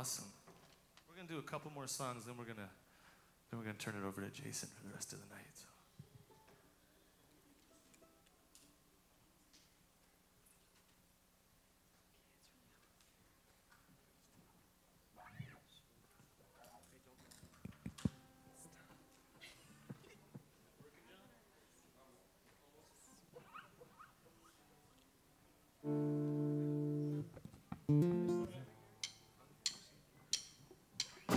awesome. We're gonna do a couple more songs, then we're gonna then we're gonna turn it over to Jason for the rest of the night. So.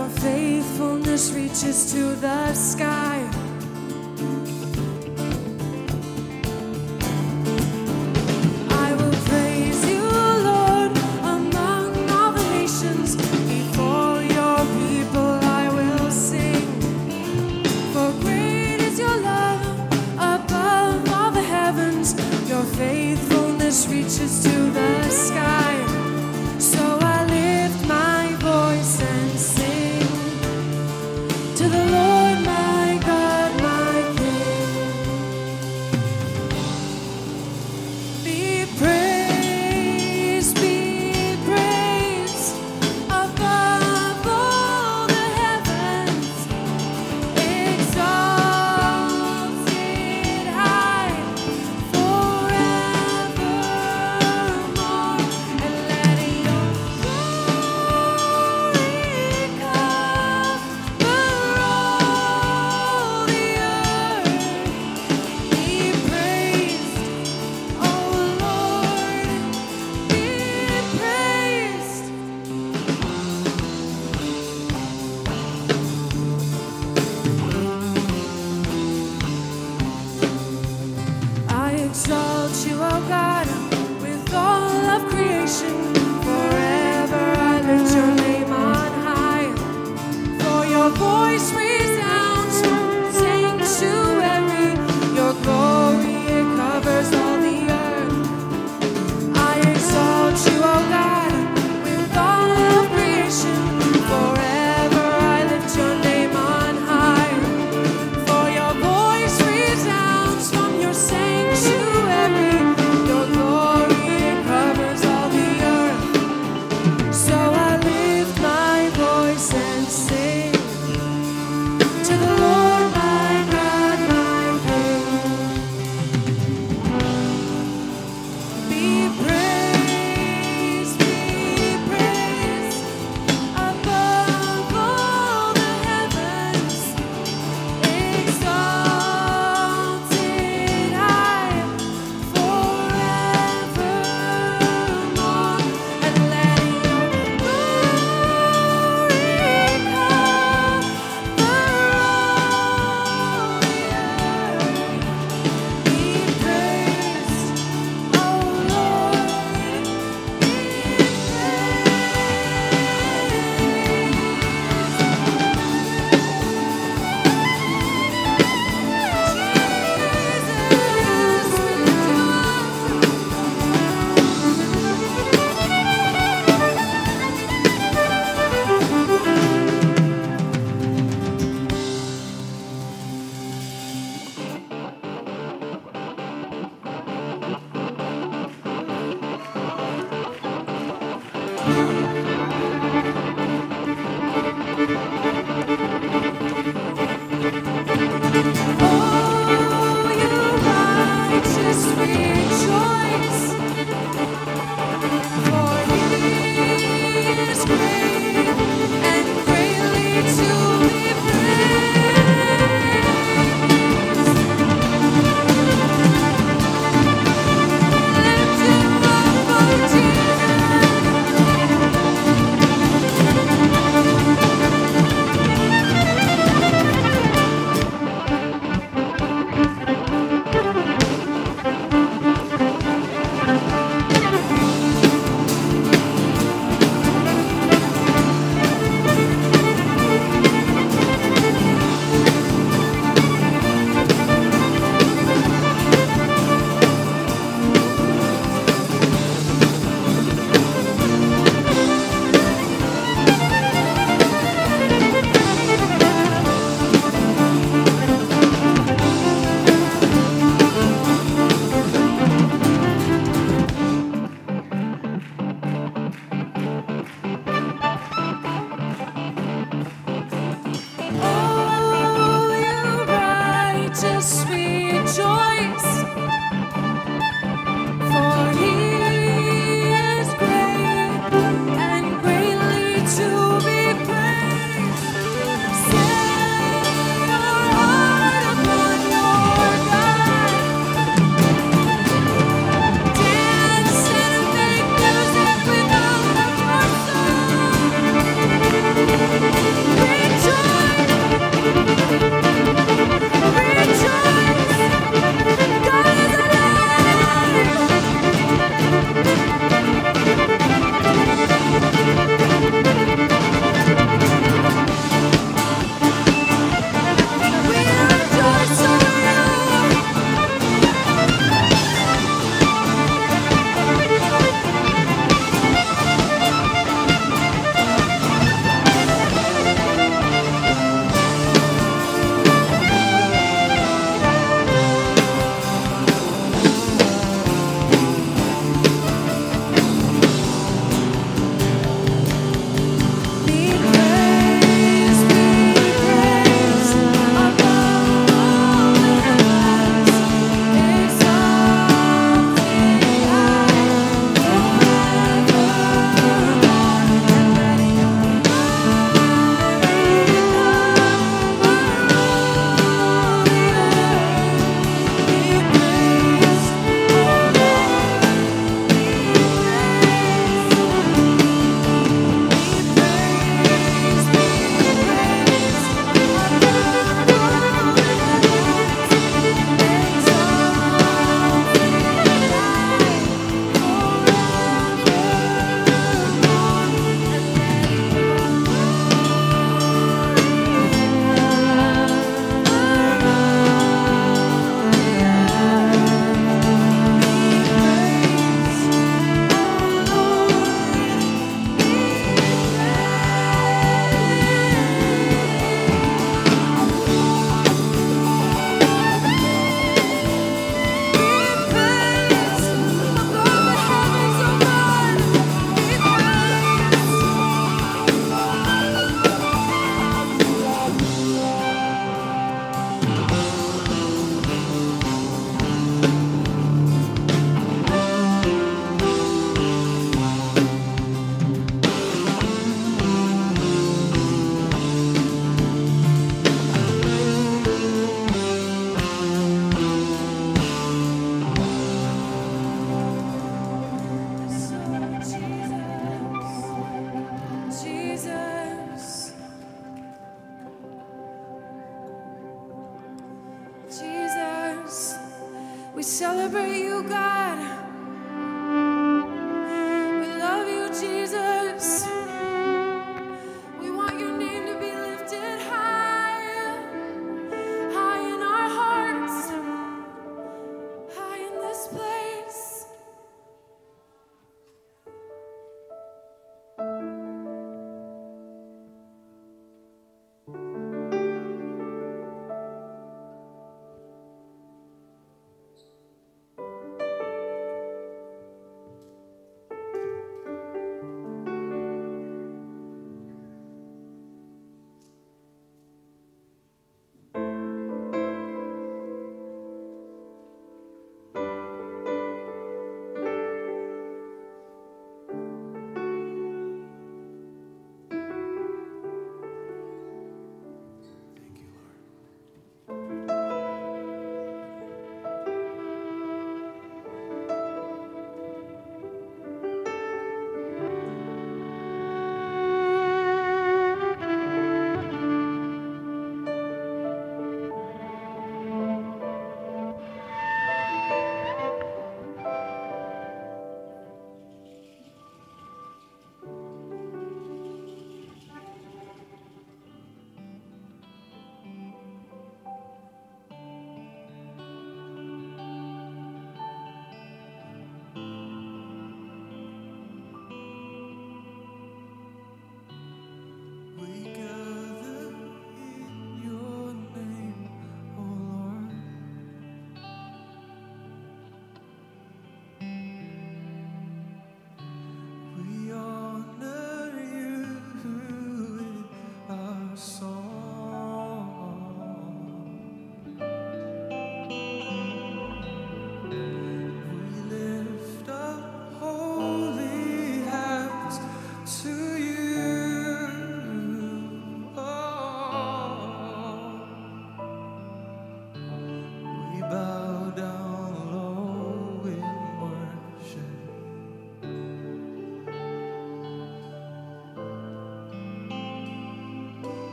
Your faithfulness reaches to the sky.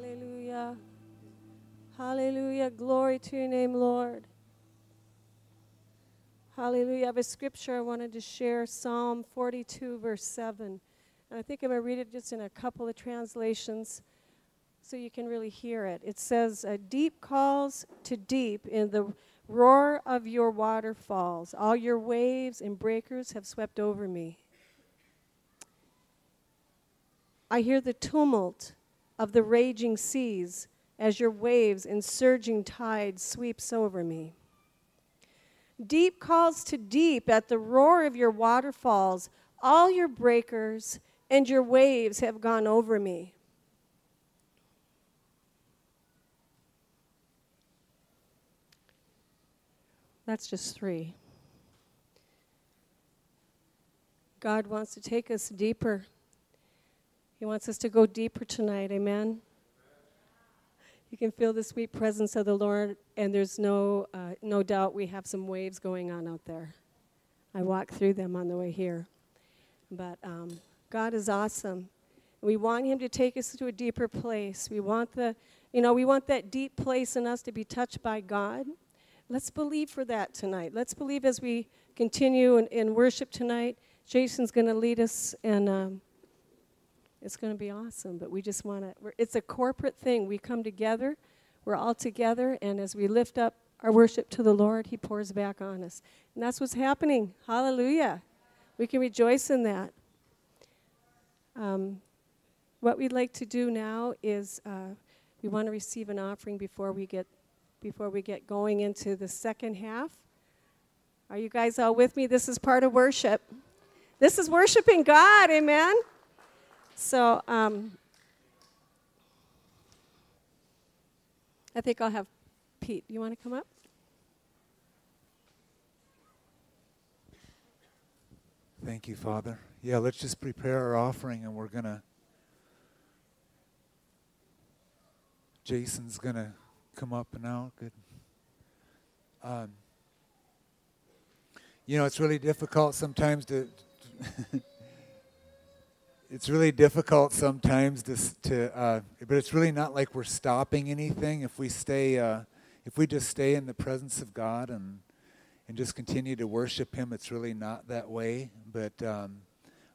Hallelujah. Hallelujah. Glory to your name, Lord. Hallelujah. I have a scripture I wanted to share Psalm 42, verse 7. And I think I'm going to read it just in a couple of translations so you can really hear it. It says, Deep calls to deep in the roar of your waterfalls. All your waves and breakers have swept over me. I hear the tumult of the raging seas as your waves and surging tides sweeps over me. Deep calls to deep at the roar of your waterfalls. All your breakers and your waves have gone over me. That's just three. God wants to take us deeper. He wants us to go deeper tonight. Amen. You can feel the sweet presence of the Lord, and there's no, uh, no doubt we have some waves going on out there. I walked through them on the way here. But um, God is awesome. We want Him to take us to a deeper place. We want the, you know, we want that deep place in us to be touched by God. Let's believe for that tonight. Let's believe as we continue in, in worship tonight. Jason's going to lead us, and um, it's going to be awesome. But we just want to, it's a corporate thing. We come together, we're all together, and as we lift up our worship to the Lord, He pours back on us. And that's what's happening. Hallelujah. We can rejoice in that. Um, what we'd like to do now is uh, we want to receive an offering before we get before we get going into the second half. Are you guys all with me? This is part of worship. This is worshiping God, amen. So um, I think I'll have Pete. You want to come up? Thank you, Father. Yeah, let's just prepare our offering and we're going to. Jason's going to come up now. Good. Um, you know, it's really difficult sometimes to. it's really difficult sometimes to, to uh, but it's really not like we're stopping anything if we stay, uh, if we just stay in the presence of God and and just continue to worship Him. It's really not that way, but um,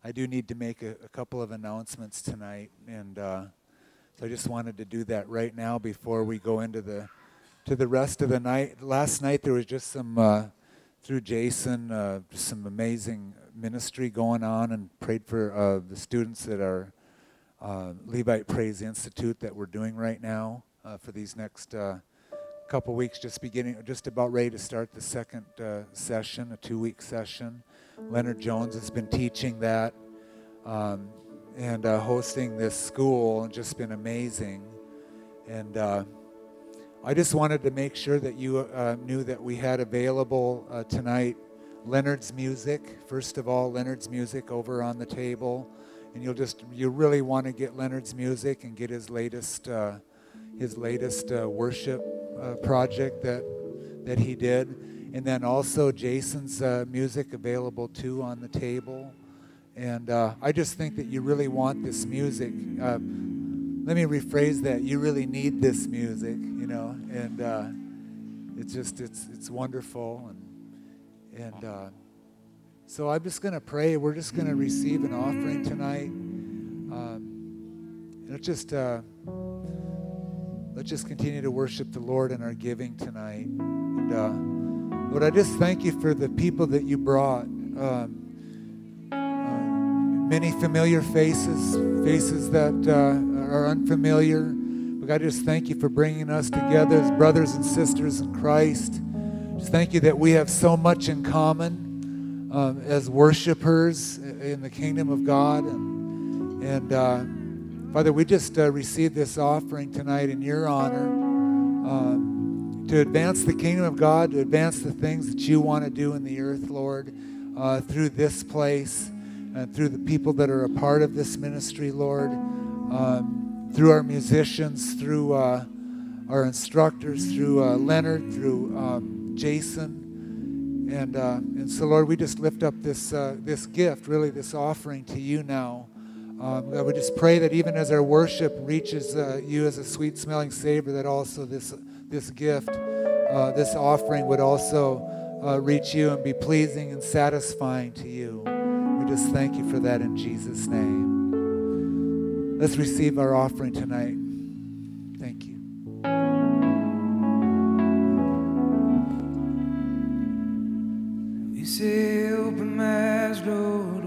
I do need to make a, a couple of announcements tonight, and uh, so I just wanted to do that right now before we go into the to the rest of the night. Last night there was just some uh, through Jason, uh, some amazing ministry going on, and prayed for uh, the students at our uh, Levite Praise Institute that we're doing right now uh, for these next uh, couple weeks. Just beginning, just about ready to start the second uh, session, a two-week session. Leonard Jones has been teaching that um, and hosting this school, and just been amazing. And I just wanted to make sure that you knew that we had available tonight Leonard's music. First of all, Leonard's music over on the table, and you'll just you really want to get Leonard's music and get his latest uh, his latest uh, worship uh, project that that he did, and then also Jason's uh, music available too on the table. And uh, I just think that you really want this music. Uh, let me rephrase that. You really need this music, you know, and it's just it's it's wonderful, and and uh, so I'm just gonna pray. We're just gonna receive an offering tonight. Um, let's just uh, let's just continue to worship the Lord in our giving tonight. And uh, Lord, I just thank you for the people that you brought. Um, uh, many familiar faces, faces that uh, are unfamiliar. But God, just thank you for bringing us together as brothers and sisters in Christ. Just thank you that we have so much in common um, as worshipers in the kingdom of God. And, and uh, Father, we just uh, received this offering tonight in your honor. Um, to advance the kingdom of God, to advance the things that you want to do in the earth, Lord, uh, through this place and through the people that are a part of this ministry, Lord, um, through our musicians, through uh, our instructors, through uh, Leonard, through um, Jason. And, uh, and so, Lord, we just lift up this, uh, this gift, really, this offering to you now. Um, God, we just pray that even as our worship reaches uh, you as a sweet smelling savor, that also this, this gift, uh, this offering would also uh, reach you and be pleasing and satisfying to you. We just thank you for that in Jesus' name. Let's receive our offering tonight. My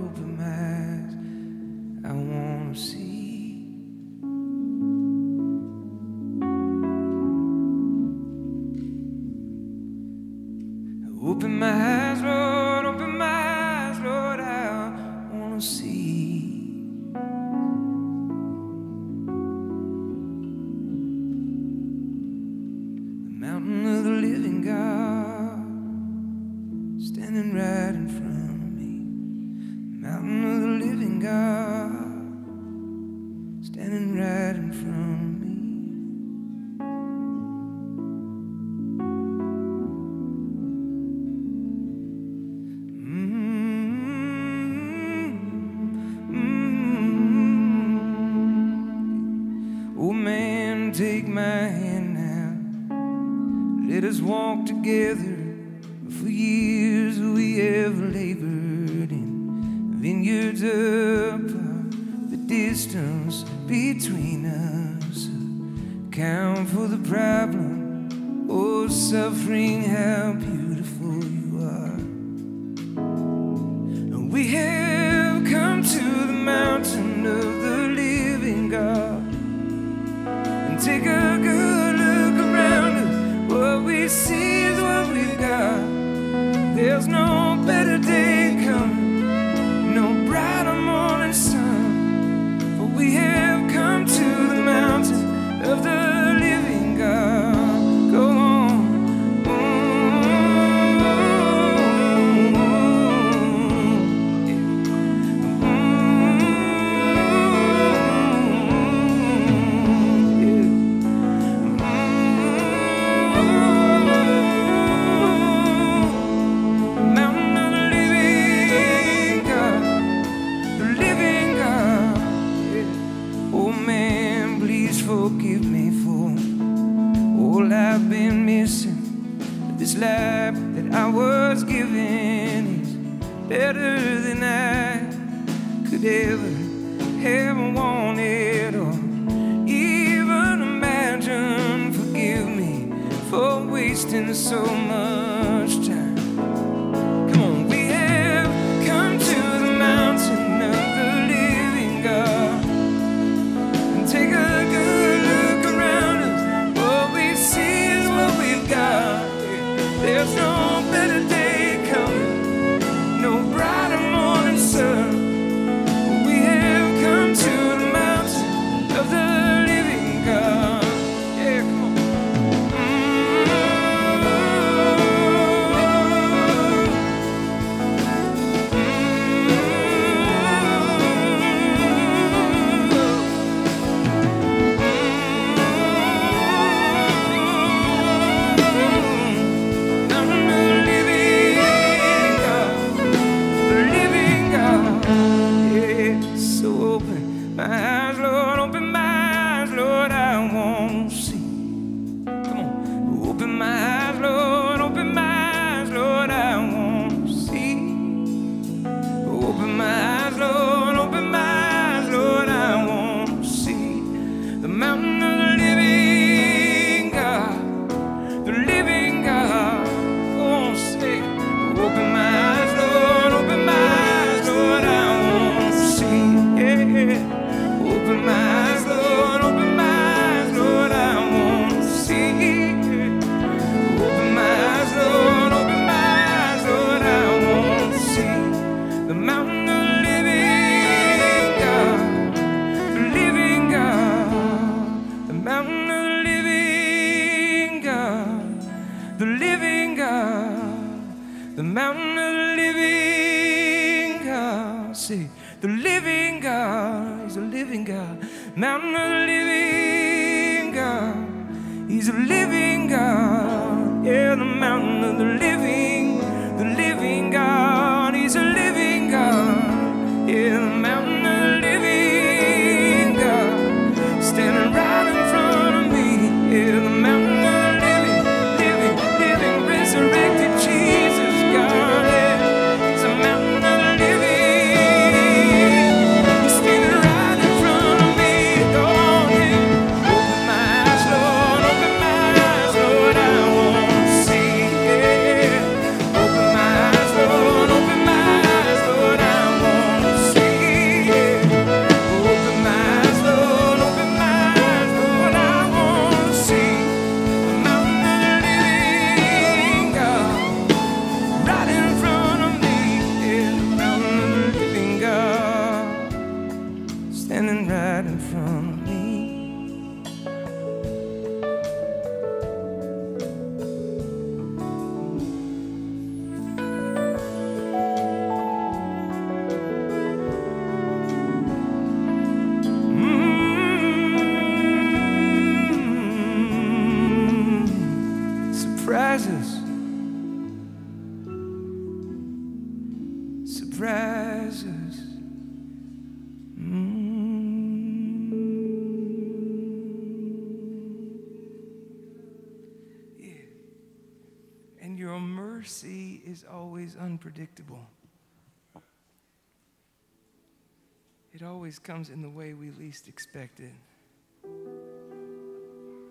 always comes in the way we least expect it.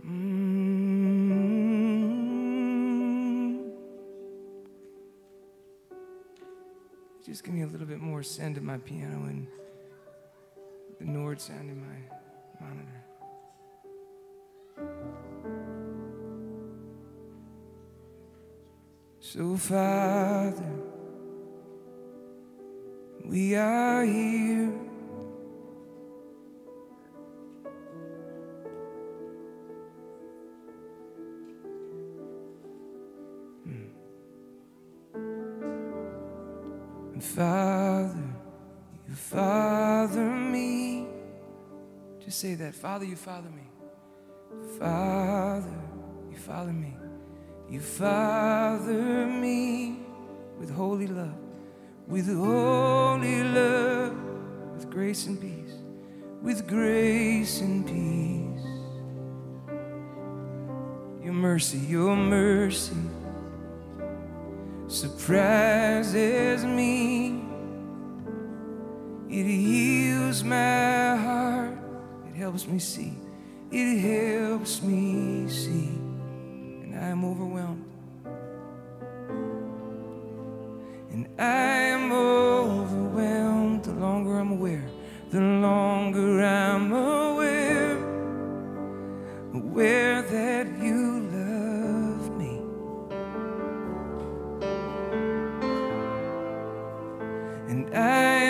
Mm-hmm. Just give me a little bit more send at my piano and the Nord sound in my monitor. So, Father, we are here. And Father, you father me. Just say that. Father, you father me. Father, you father me. You father me with holy love, with holy love, with grace and peace, with grace and peace. Your mercy, your mercy surprises me. It heals my heart. It helps me see. It helps me see. And I am overwhelmed. And I am overwhelmed the longer I'm aware, the longer I'm aware, aware that I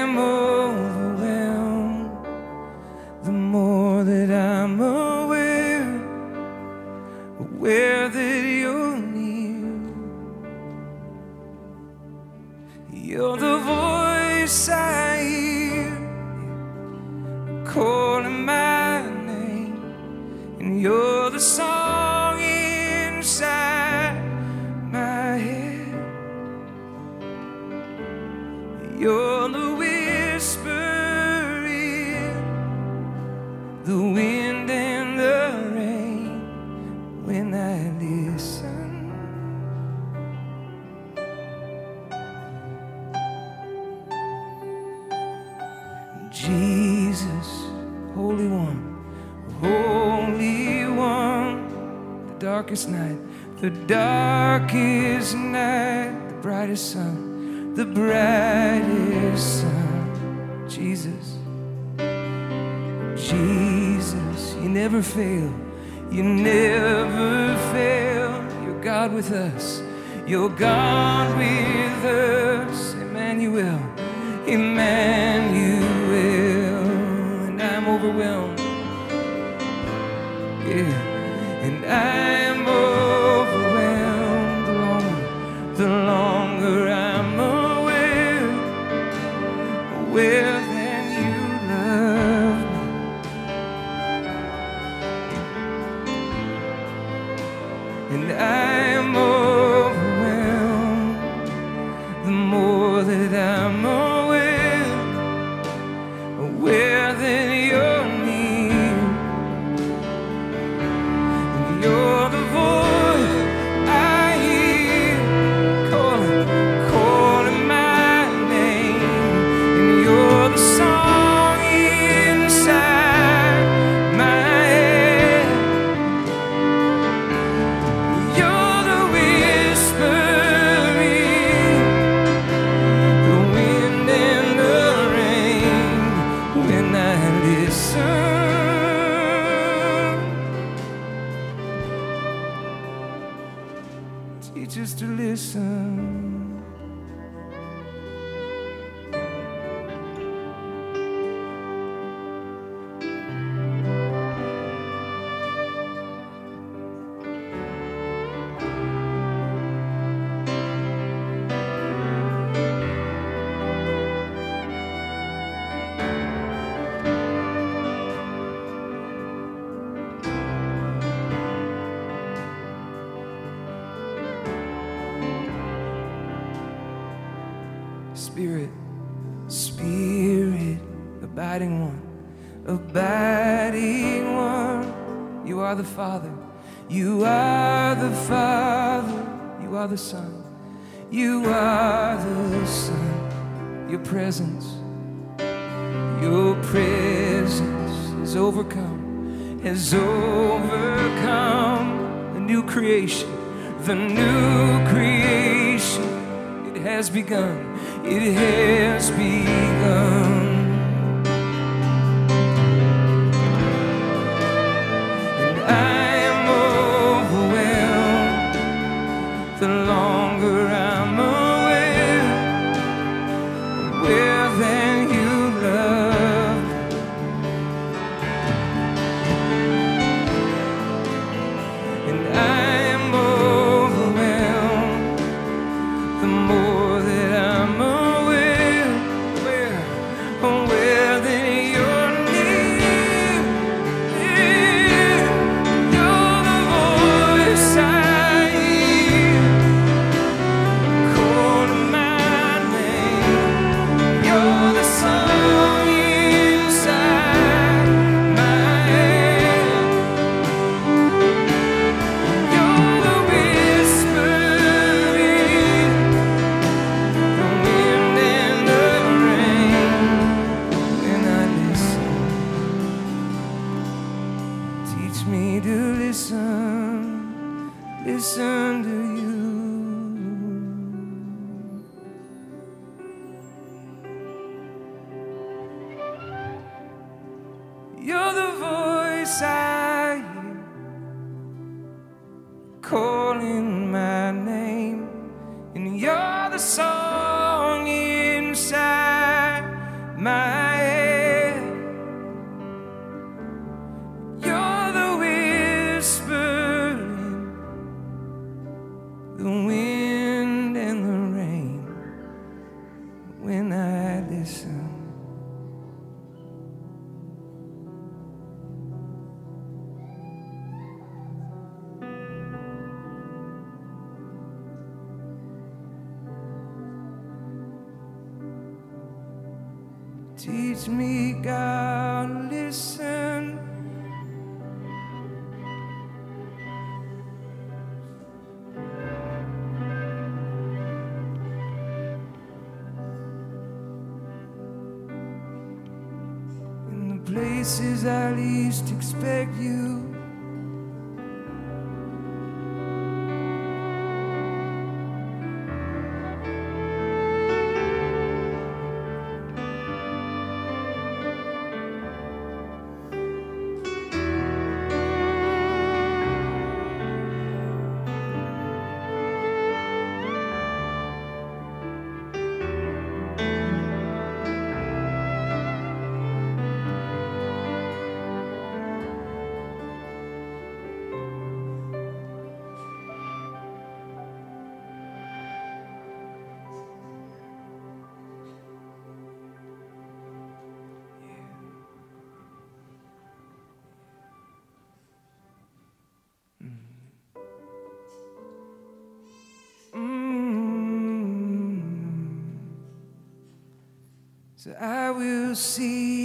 So I will seek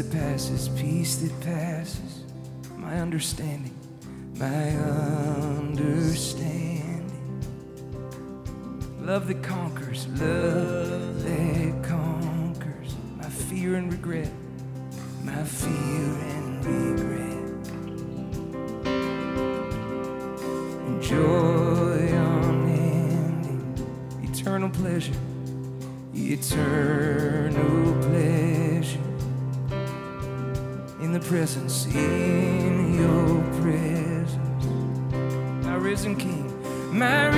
that passes, peace that passes my understanding, my understanding. Love that conquers, love that conquers my fear and regret, my fear and regret. Joy unending, eternal pleasure, eternal. presence, in your presence. My risen King, my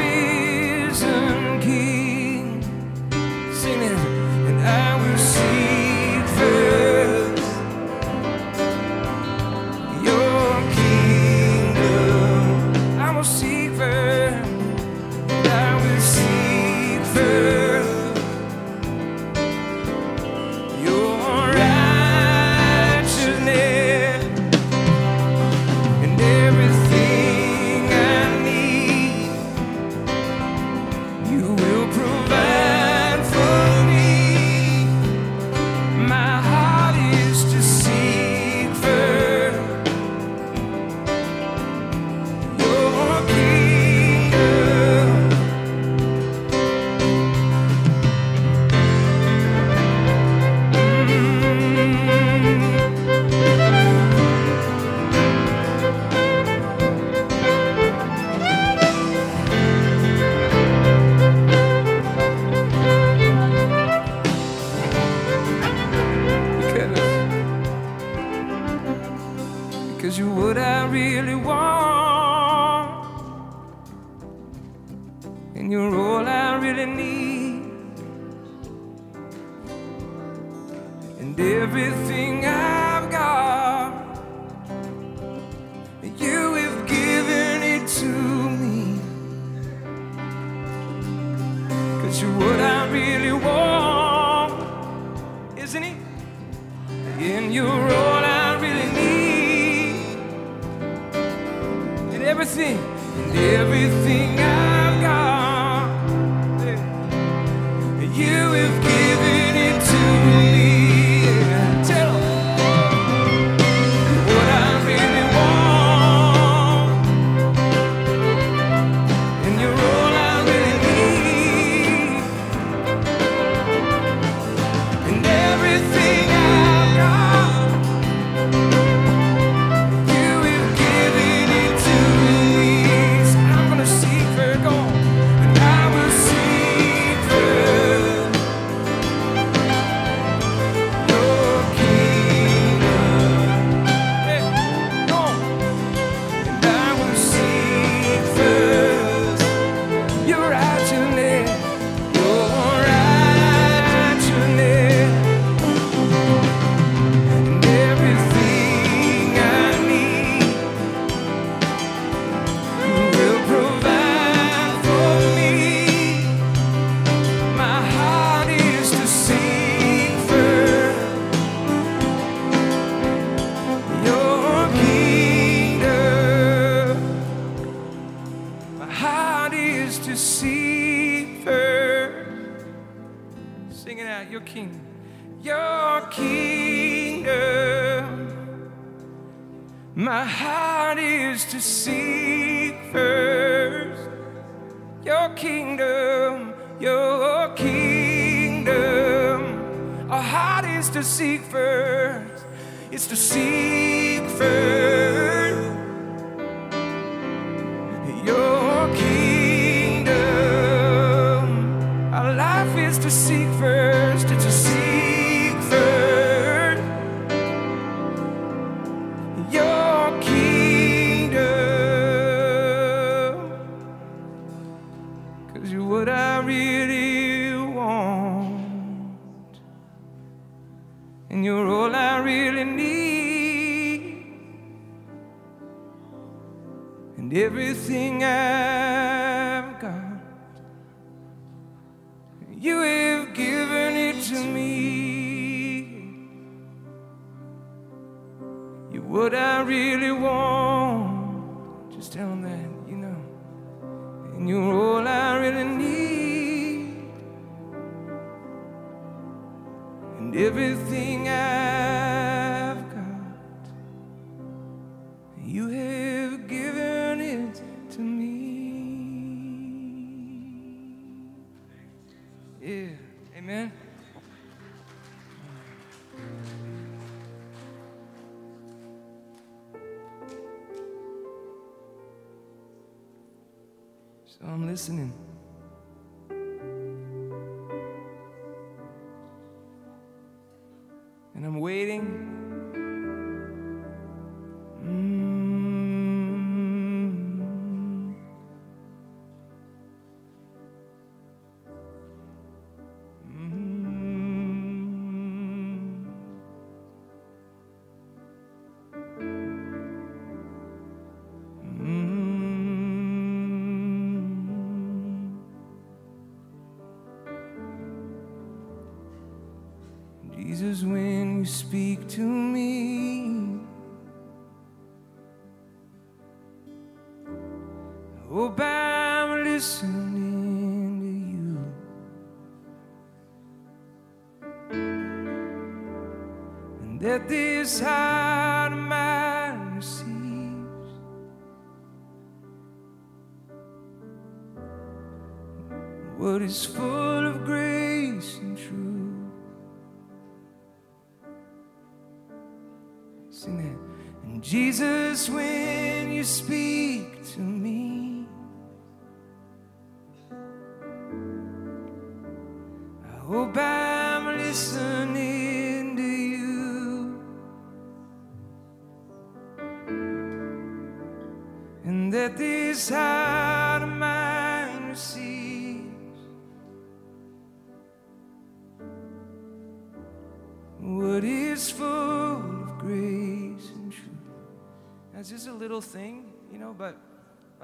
seek first,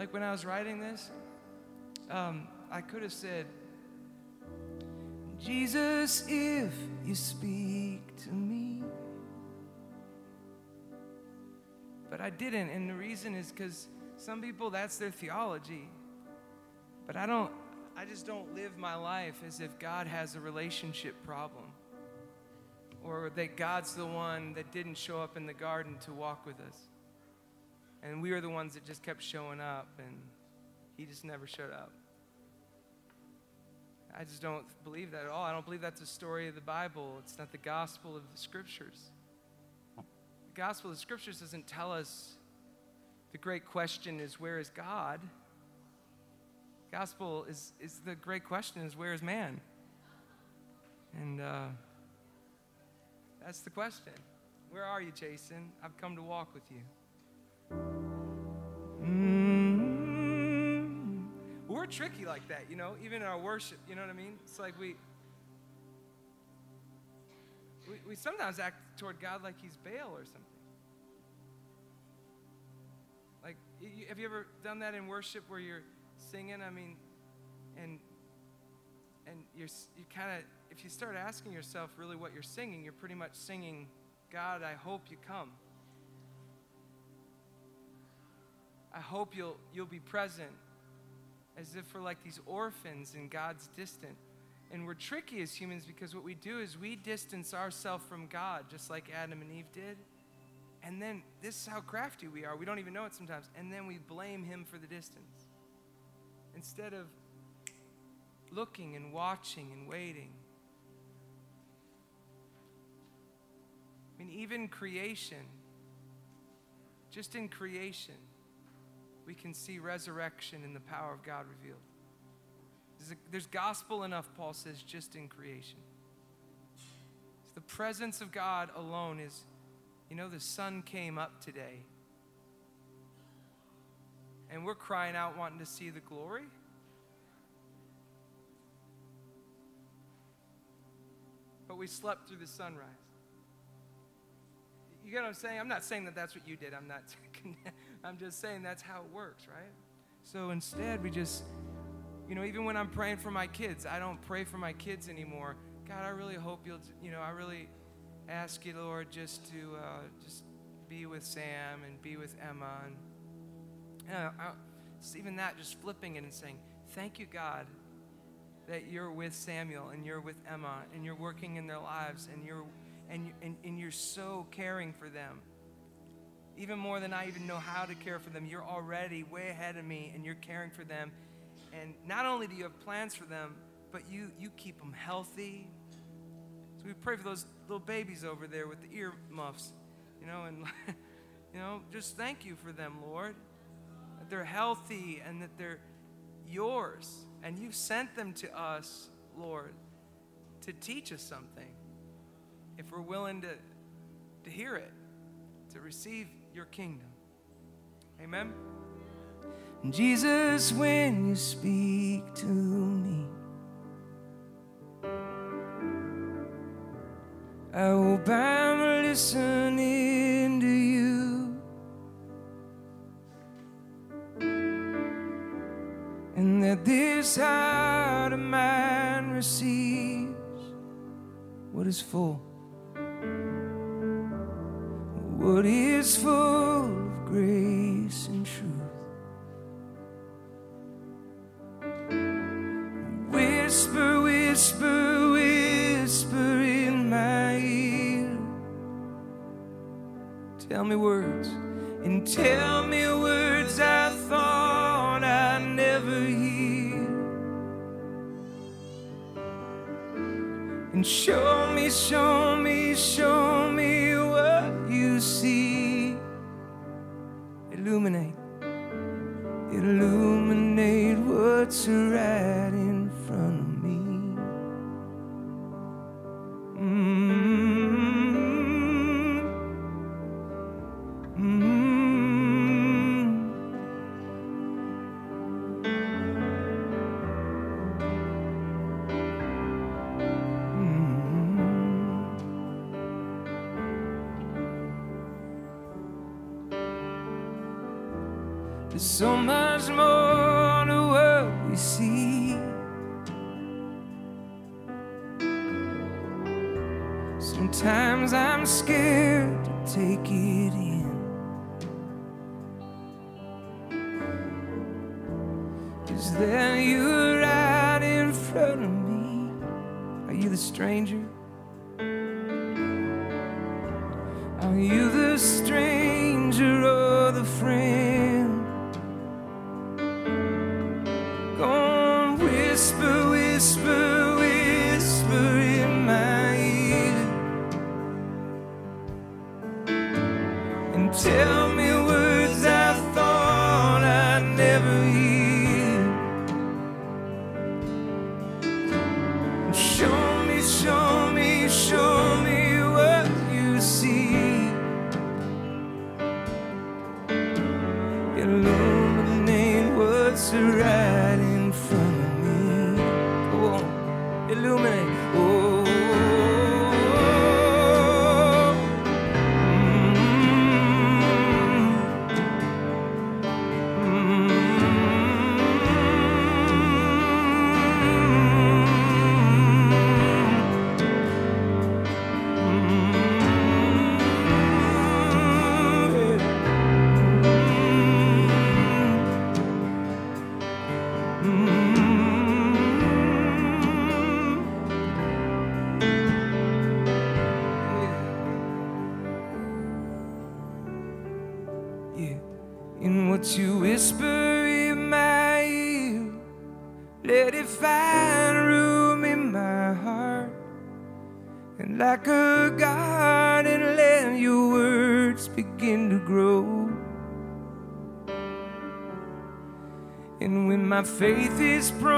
like when I was writing this, um, I could have said, Jesus, if you speak to me. But I didn't, and the reason is because some people, that's their theology. But I don't, I just don't live my life as if God has a relationship problem or that God's the one that didn't show up in the garden to walk with us. And we were the ones that just kept showing up, and He just never showed up. I just don't believe that at all. I don't believe that's the story of the Bible. It's not the gospel of the scriptures. The gospel of the scriptures doesn't tell us the great question is where is God? Gospel is, is the great question is where is man? And uh, that's the question. Where are you, Jason? I've come to walk with you. Mm. We're tricky like that, you know, even in our worship, you know what I mean? It's like we, we, we sometimes act toward God like he's Baal or something. Like, have you ever done that in worship where you're singing? I mean, and and you're you kind of if you start asking yourself really what you're singing, you're pretty much singing, God, I hope you come. I hope you'll you'll be present, as if we're like these orphans and God's distant. And we're tricky as humans because what we do is we distance ourselves from God, just like Adam and Eve did. And then this is how crafty we are. We don't even know it sometimes. And then we blame Him for the distance. Instead of looking and watching and waiting. I mean, even creation, just in creation, we can see resurrection and the power of God revealed. There's, there's gospel enough, Paul says, just in creation. The presence of God alone is, you know, the sun came up today. And we're crying out wanting to see the glory. But we slept through the sunrise. You get what I'm saying? I'm not saying that that's what you did. I'm not. I'm just saying that's how it works, right? So instead, we just, you know, even when I'm praying for my kids, I don't pray for my kids anymore. God, I really hope you'll, you know, I really ask you, Lord, just to uh, just be with Sam and be with Emma, and you know, I, even that, just flipping it and saying, "Thank you, God, that you're with Samuel and you're with Emma and you're working in their lives and you're and, and, and you're so caring for them. Even more than I even know how to care for them, you're already way ahead of me and you're caring for them. And not only do you have plans for them, but you, you keep them healthy. So we pray for those little babies over there with the ear muffs, you know, and, you know, just thank you for them, Lord. That they're healthy and that they're yours. And you've sent them to us, Lord, to teach us something. If we're willing to, to hear it, to receive your kingdom. Amen. Jesus, when you speak to me, I hope I'm listening to you. And that this heart of mine receives what is full, what is full of grace and truth. Whisper, whisper, whisper in my ear. Tell me words and tell me words I thought I'd never hear. And show me, show me, show me Illuminate, illuminate what's right his prayer.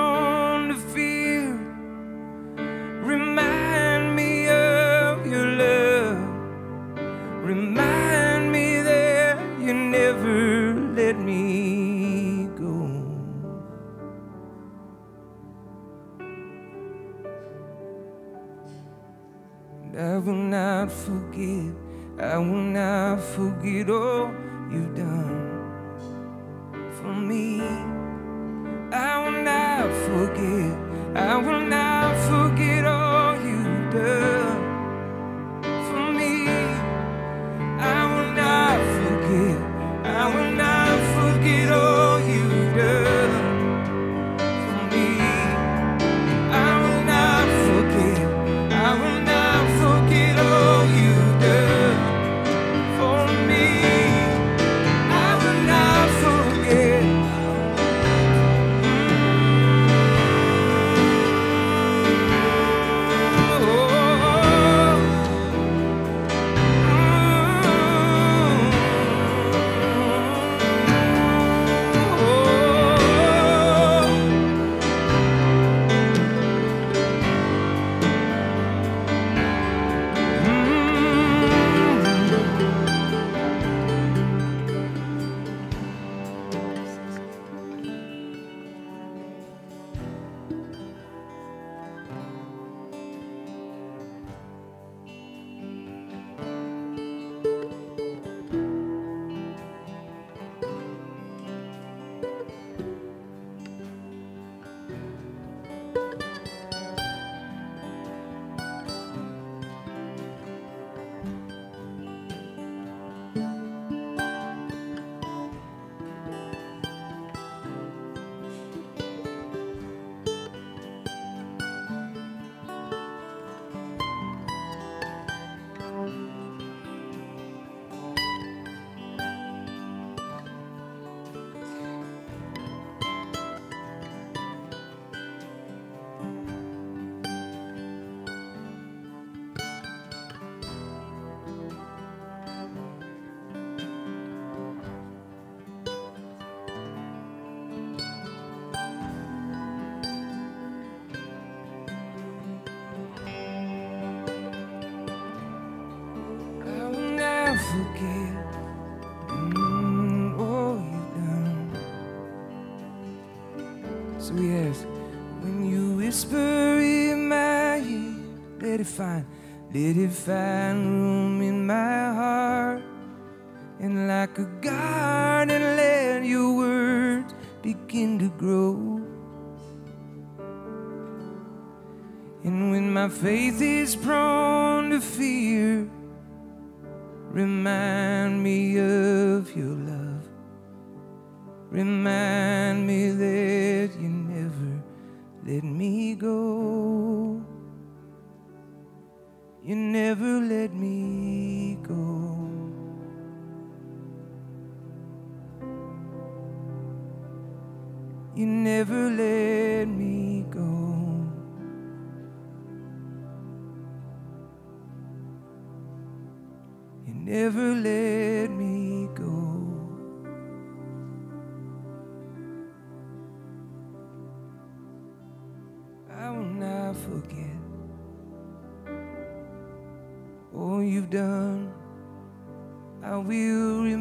It fast.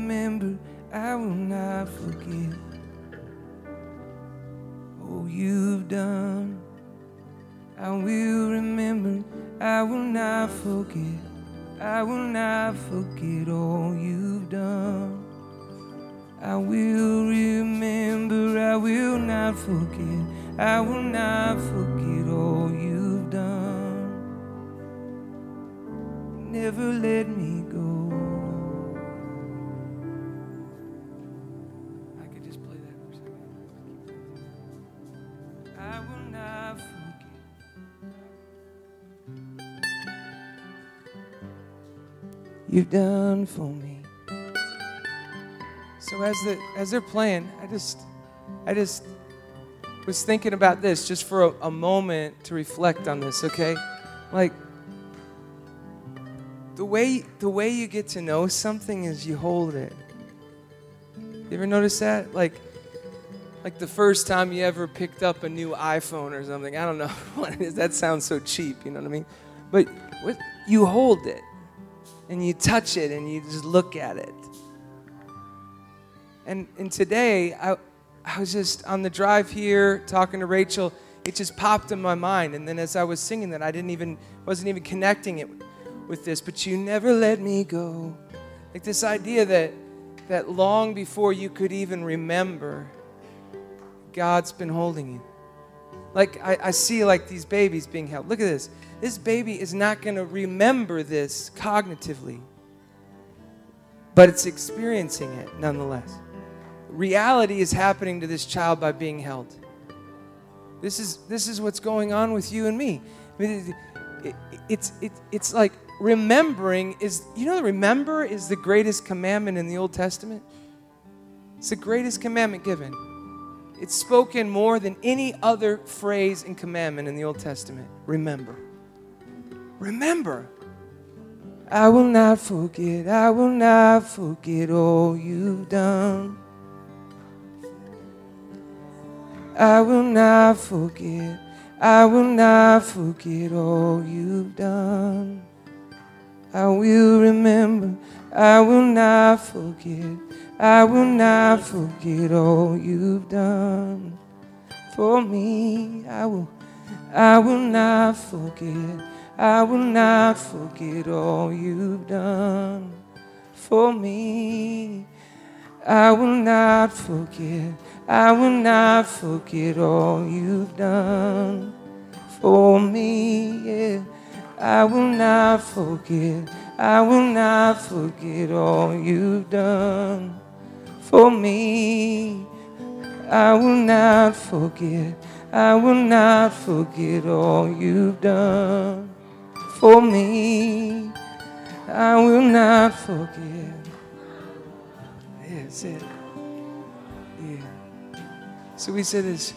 remember, I will not forget. Oh, you've done. I will remember, I will not forget. I will not forget all you've done. I will remember, I will not forget. I will not forget all you've done. Never let me you've done for me. So as the as they're playing, I just I just was thinking about this just for a, a moment to reflect on this, okay? Like the way the way you get to know something is you hold it. You ever notice that? Like like the first time you ever picked up a new iPhone or something. I don't know what it is. That sounds so cheap, you know what I mean? But what, you hold it and you touch it and you just look at it. And, and today, I, I was just on the drive here talking to Rachel. It just popped in my mind. And then as I was singing that, I didn't even, wasn't even connecting it with this. But you never let me go. Like this idea that, that long before you could even remember, God's been holding you. Like I, I see like these babies being held. Look at this. This baby is not going to remember this cognitively, but it's experiencing it nonetheless. Reality is happening to this child by being held. This is this is what's going on with you and me. I mean, it, it, it's it, it's like remembering is you know remember is the greatest commandment in the Old Testament. It's the greatest commandment given. It's spoken more than any other phrase and commandment in the Old Testament. Remember. Remember. I will not forget, I will not forget all you've done. I will not forget, I will not forget all you've done. I will remember, I will not forget, I will not forget all you've done for me. I will, I will not forget, I will not forget all you've done for me. I will not forget, I will not forget all you've done for me. Yeah. I will not forget, I will not forget all you've done for me. I will not forget, I will not forget all you've done for me. I will not forget. That's it. Yeah. So we say this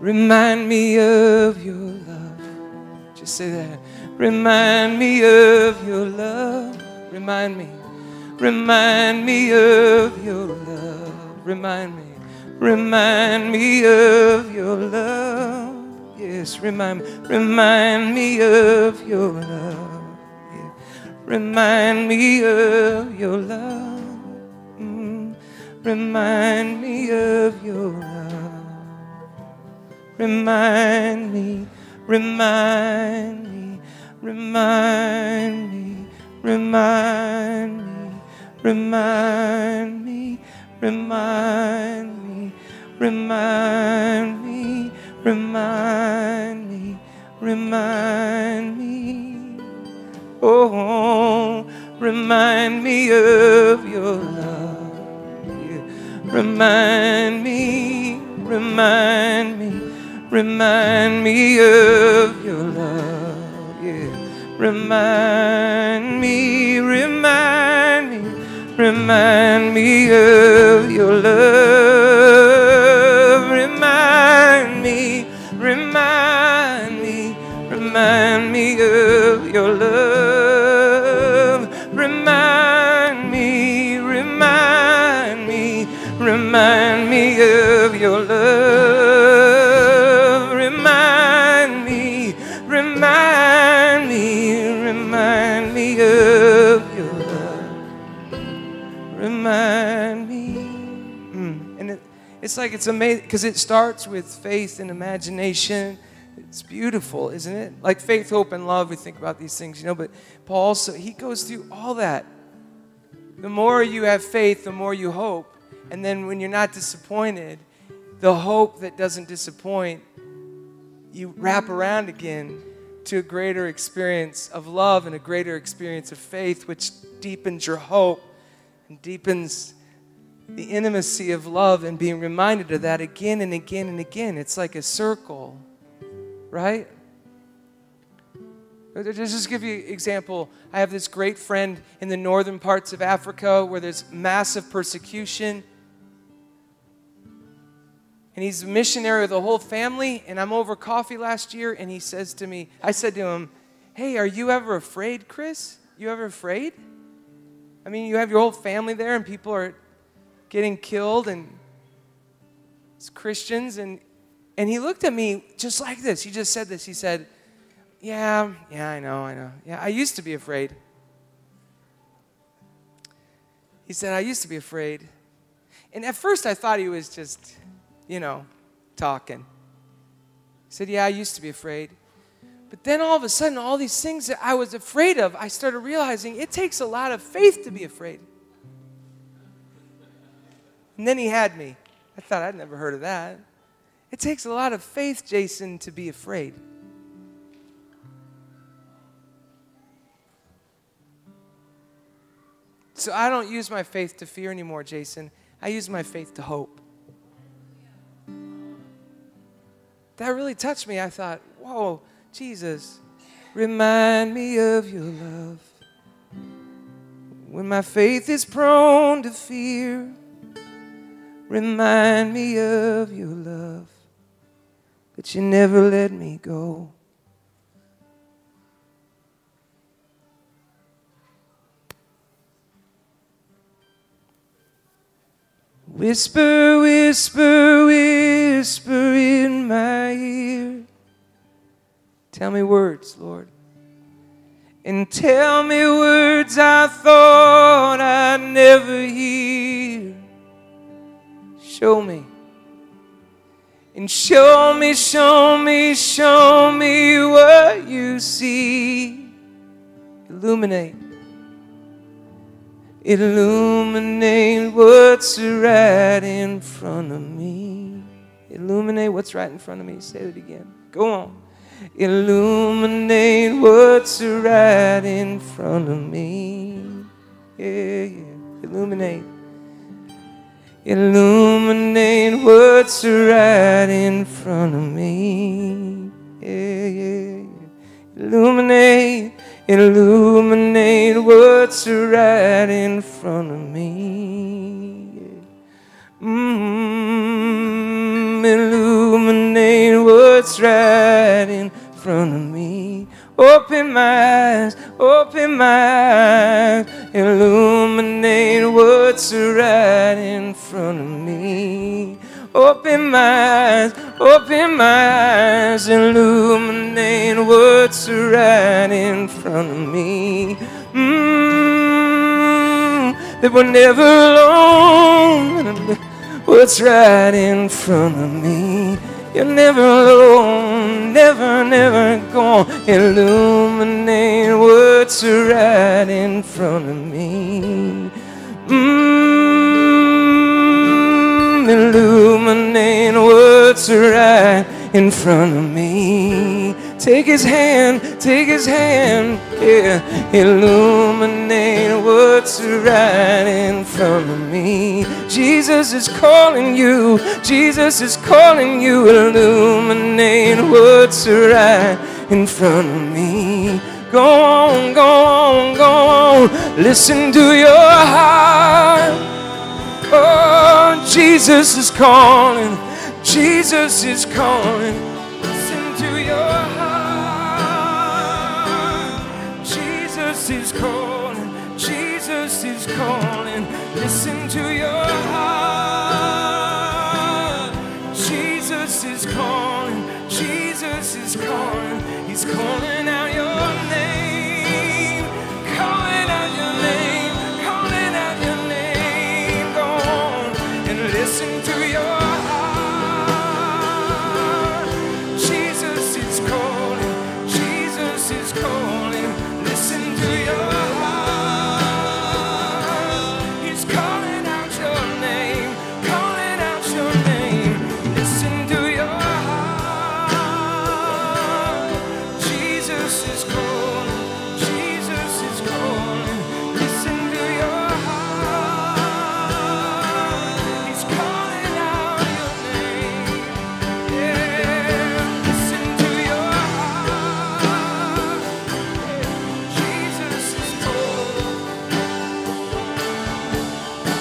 remind me of your love. Just say that. Remind me of your love. Remind me. Remind me of your love. Remind me. Remind me of your love. Yes, remind me. Remind me of your love. Yeah. Remind me of your love. Mm. Remind me of your love. Remind me. Remind me. Remind me. Remind me. Remind me. Remind me. Remind me. Remind me. Remind me. Remind me. Oh, remind me of your love. Remind me. Remind me. Remind me of your love. Yeah. Remind me. Remind me. Remind me of your love. Remind me. Remind me. Remind me of it's like it's amazing because it starts with faith and imagination. It's beautiful, isn't it? Like faith, hope, and love. We think about these things, you know. But Paul also he goes through all that. The more you have faith, the more you hope, and then when you're not disappointed, the hope that doesn't disappoint, you wrap around again to a greater experience of love and a greater experience of faith, which deepens your hope and deepens the intimacy of love and being reminded of that again and again and again. It's like a circle, right? Just just give you an example. I have this great friend in the northern parts of Africa where there's massive persecution. and he's a missionary with a whole family. And I'm over coffee last year, and he says to me, I said to him, Hey, are you ever afraid, Chris? You ever afraid? I mean, you have your whole family there, and people are getting killed, and it's Christians. And, and he looked at me just like this. He just said this. He said, Yeah, yeah, I know, I know. Yeah, I used to be afraid. He said, I used to be afraid. And at first I thought he was just, you know, talking. He said, Yeah, I used to be afraid. But then all of a sudden, all these things that I was afraid of, I started realizing it takes a lot of faith to be afraid. And then he had me. I thought I'd never heard of that. It takes a lot of faith, Jason, to be afraid. So I don't use my faith to fear anymore, Jason. I use my faith to hope. That really touched me. I thought, whoa, Jesus, remind me of your love. When my faith is prone to fear, remind me of your love. That you never let me go. Whisper, whisper, whisper in my ear. Tell me words, Lord. And tell me words I thought I'd never hear. Show me. And show me, show me, show me what you see. Illuminate. Illuminate what's right in front of me. Illuminate what's right in front of me. Say it again. Go on. Illuminate what's right in front of me. Yeah, yeah. Illuminate. Illuminate what's right in front of me. Yeah, yeah. Illuminate. Illuminate what's right in front of me. Mm, illuminate what's right in front of me. Open my eyes, open my eyes. Illuminate what's right in front of me. Open my eyes, open my eyes, illuminate what's right in front of me. Mm, that we're never alone. What's right in front of me? You're never alone, never, never gone. Illuminate what's right in front of me. Mm, illuminate what's right in front of me. Take his hand, take his hand, yeah. Illuminate what's right in front of me. Jesus is calling you, Jesus is calling you. Illuminate what's right in front of me. Go on, go on, go on. Listen to your heart. Oh, Jesus is calling. Jesus is calling. Jesus is calling. Jesus is calling. Listen to your heart. Jesus is calling. Jesus is calling. He's calling out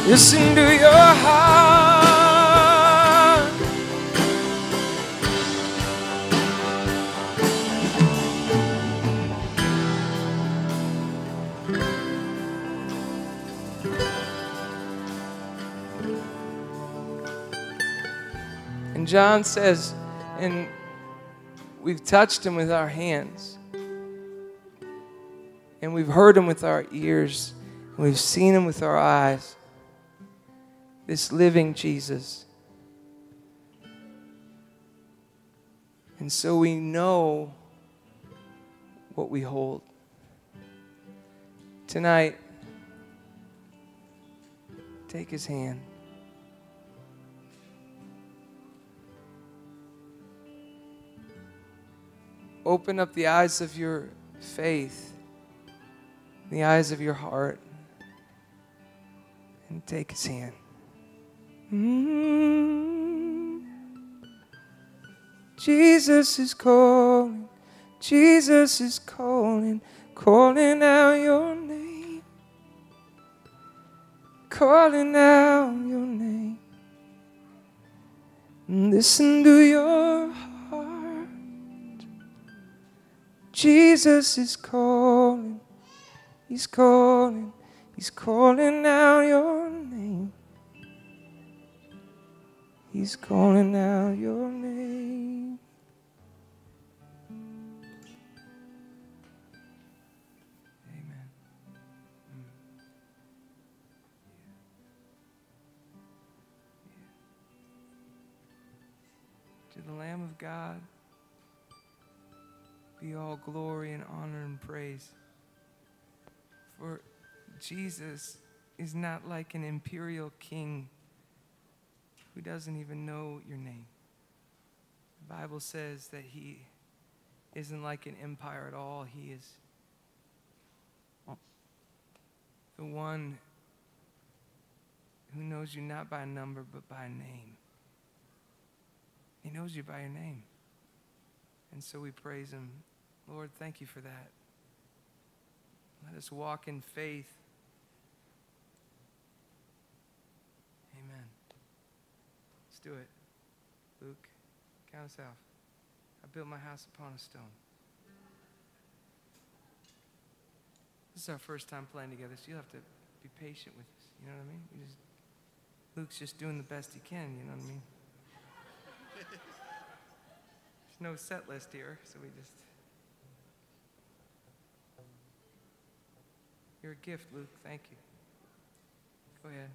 Listen to your heart. And John says, and we've touched him with our hands, and we've heard him with our ears, and we've seen him with our eyes. This living Jesus. And so we know what we hold. Tonight, take his hand. Open up the eyes of your faith, the eyes of your heart, and take his hand. Mm. Jesus is calling. Jesus is calling, calling out your name. Calling out your name. Listen to your heart. Jesus is calling. He's calling. He's calling out your name. He's calling out your name. Amen. Mm. To the Lamb of God be all glory and honor and praise. For Jesus is not like an imperial king who doesn't even know your name. The Bible says that he isn't like an empire at all. He is the one who knows you not by number but by name. He knows you by your name. And so we praise him. Lord, thank you for that. Let us walk in faith. Amen. Do it. Luke, count us out. I built my house upon a stone. This is our first time playing together, so you'll have to be patient with us. You know what I mean? We just, Luke's just doing the best he can, you know what I mean? There's no set list here, so we just. You're a gift, Luke. Thank you. Go ahead.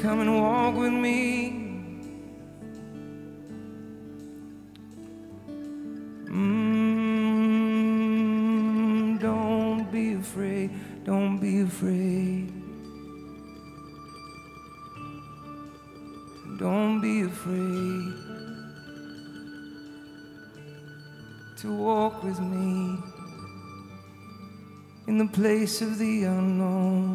Come and walk with me. Mm, don't be afraid, don't be afraid. Don't be afraid to walk with me in the place of the unknown.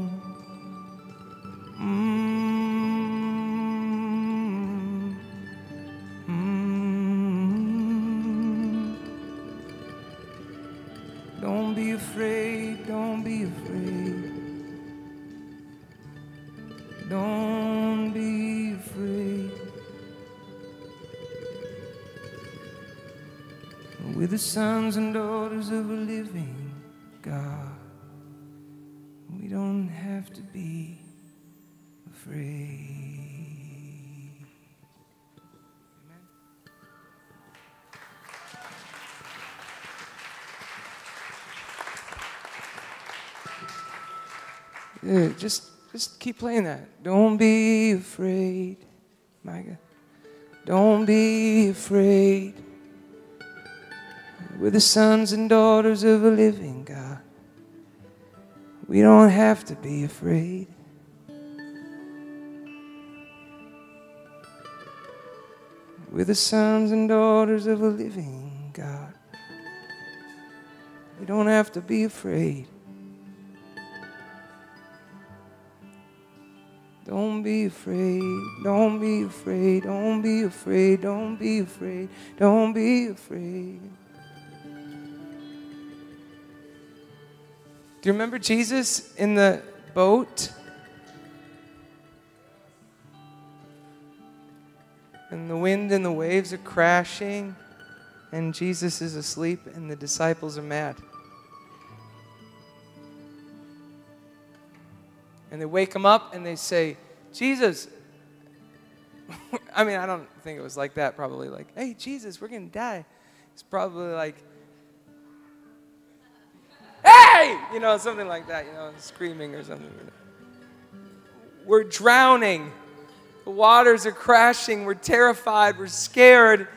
the sons and daughters of a living God. We don't have to be afraid. Yeah, just, just keep playing that. Don't be afraid, Micah. Don't be afraid. We're the sons and daughters of a living God. We don't have to be afraid. We're the sons and daughters of a living God. We don't have to be afraid. Don't be afraid. Don't be afraid. Don't be afraid. Don't be afraid. Don't be afraid. Do you remember Jesus in the boat? And the wind and the waves are crashing, and Jesus is asleep, and the disciples are mad. And they wake him up and they say, Jesus, I mean, I don't think it was like that, probably like, hey, Jesus, we're going to die. It's probably like, you know, something like that, you know, screaming or something. We're drowning. The waters are crashing. We're terrified. We're scared.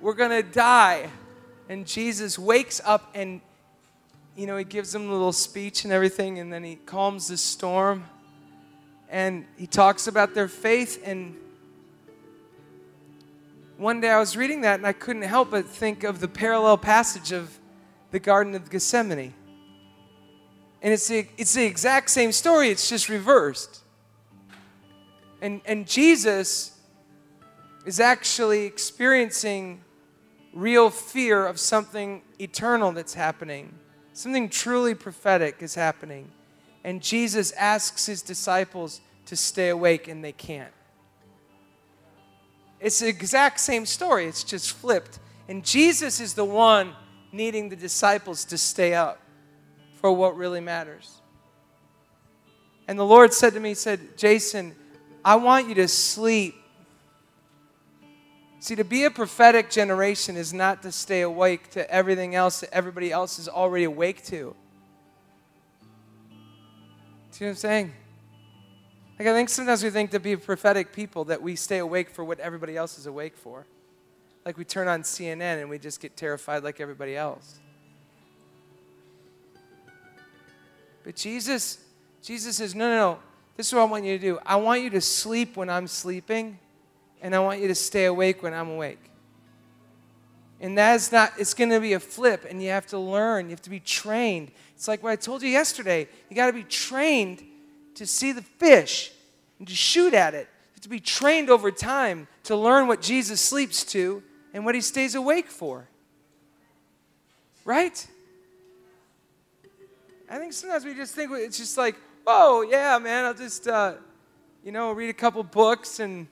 We're going to die. And Jesus wakes up and you know, he gives them a little speech and everything, and then he calms the storm. And he talks about their faith. And one day I was reading that, and I couldn't help but think of the parallel passage of the Garden of Gethsemane. And it's the, it's the exact same story, it's just reversed. And, and Jesus is actually experiencing real fear of something eternal that's happening. Something truly prophetic is happening. And Jesus asks his disciples to stay awake, and they can't. It's the exact same story, it's just flipped. And Jesus is the one needing the disciples to stay up for what really matters. And the Lord said to me, He said, Jason, I want you to sleep. See, to be a prophetic generation is not to stay awake to everything else that everybody else is already awake to. See what I'm saying? Like, I think sometimes we think to be a prophetic people that we stay awake for what everybody else is awake for. Like, we turn on CNN and we just get terrified like everybody else. But Jesus, Jesus says, no, no, no. This is what I want you to do. I want you to sleep when I'm sleeping, and I want you to stay awake when I'm awake. And that's not, it's going to be a flip, and you have to learn. You have to be trained. It's like what I told you yesterday. You got to be trained to see the fish and to shoot at it. You have to be trained over time to learn what Jesus sleeps to and what he stays awake for. Right? I think sometimes we just think it's just like, oh, yeah, man, I'll just, uh, you know, read a couple books and,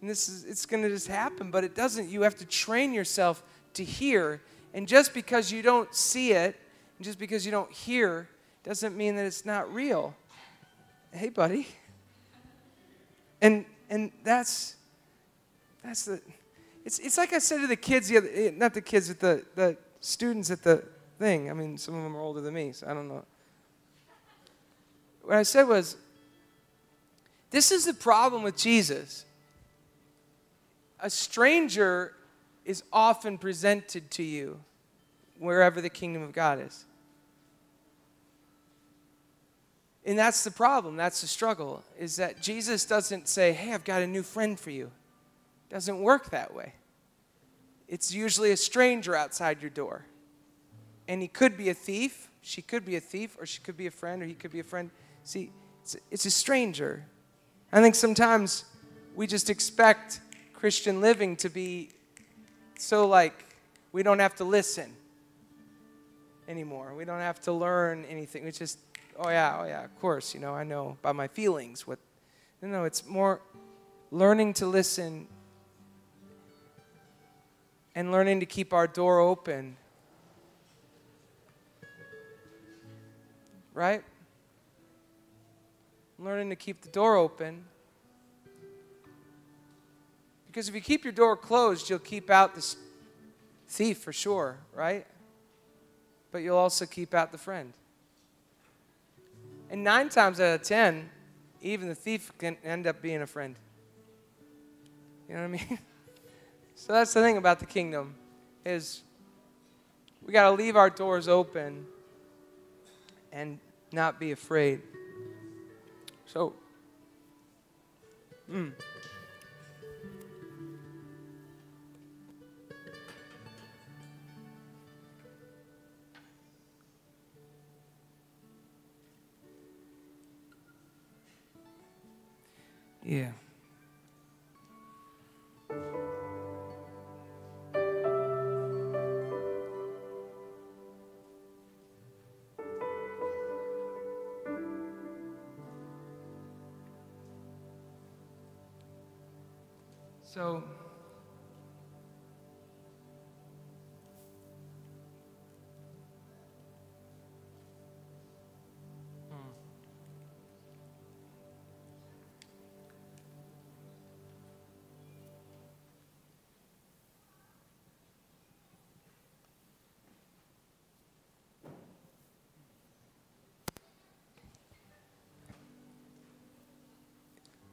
and this is, it's going to just happen. But it doesn't. You have to train yourself to hear. And just because you don't see it, and just because you don't hear, doesn't mean that it's not real. Hey, buddy. And, and that's, that's the, it's, it's like I said to the kids, the other, eh, not the kids, but the, the students at the thing. I mean, some of them are older than me, so I don't know. What I said was, this is the problem with Jesus. A stranger is often presented to you wherever the kingdom of God is. And that's the problem, that's the struggle, is that Jesus doesn't say, Hey, I've got a new friend for you. It doesn't work that way. It's usually a stranger outside your door. And he could be a thief, she could be a thief, or she could be a friend, or he could be a friend. See, it's, it's a stranger. I think sometimes we just expect Christian living to be so like we don't have to listen anymore. We don't have to learn anything. It's just, oh yeah, oh yeah, of course, you know, I know by my feelings what. No, no, it's more learning to listen and learning to keep our door open. Right? I'm learning to keep the door open. Because if you keep your door closed, you'll keep out this thief for sure, right? But you'll also keep out the friend. And nine times out of ten, even the thief can end up being a friend. You know what I mean? So that's the thing about the kingdom is we got to leave our doors open and not be afraid. So, mm. Yeah. So.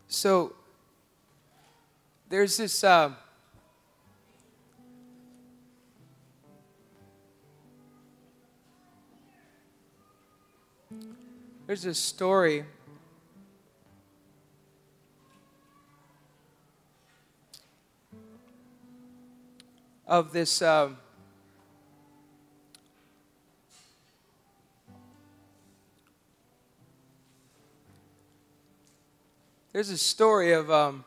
So, there's this uh, there's a story of this um, there's a story of um,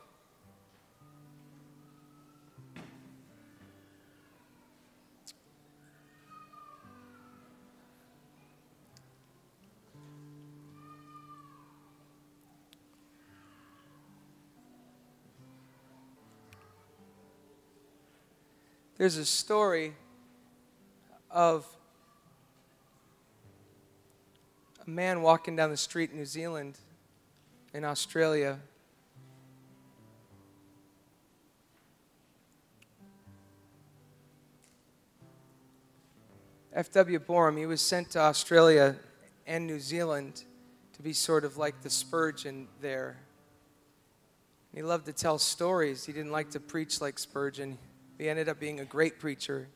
there's a story of a man walking down the street in New Zealand, in Australia. F.W. Boreham, he was sent to Australia and New Zealand to be sort of like the Spurgeon there. He loved to tell stories. He didn't like to preach like Spurgeon. He ended up being a great preacher.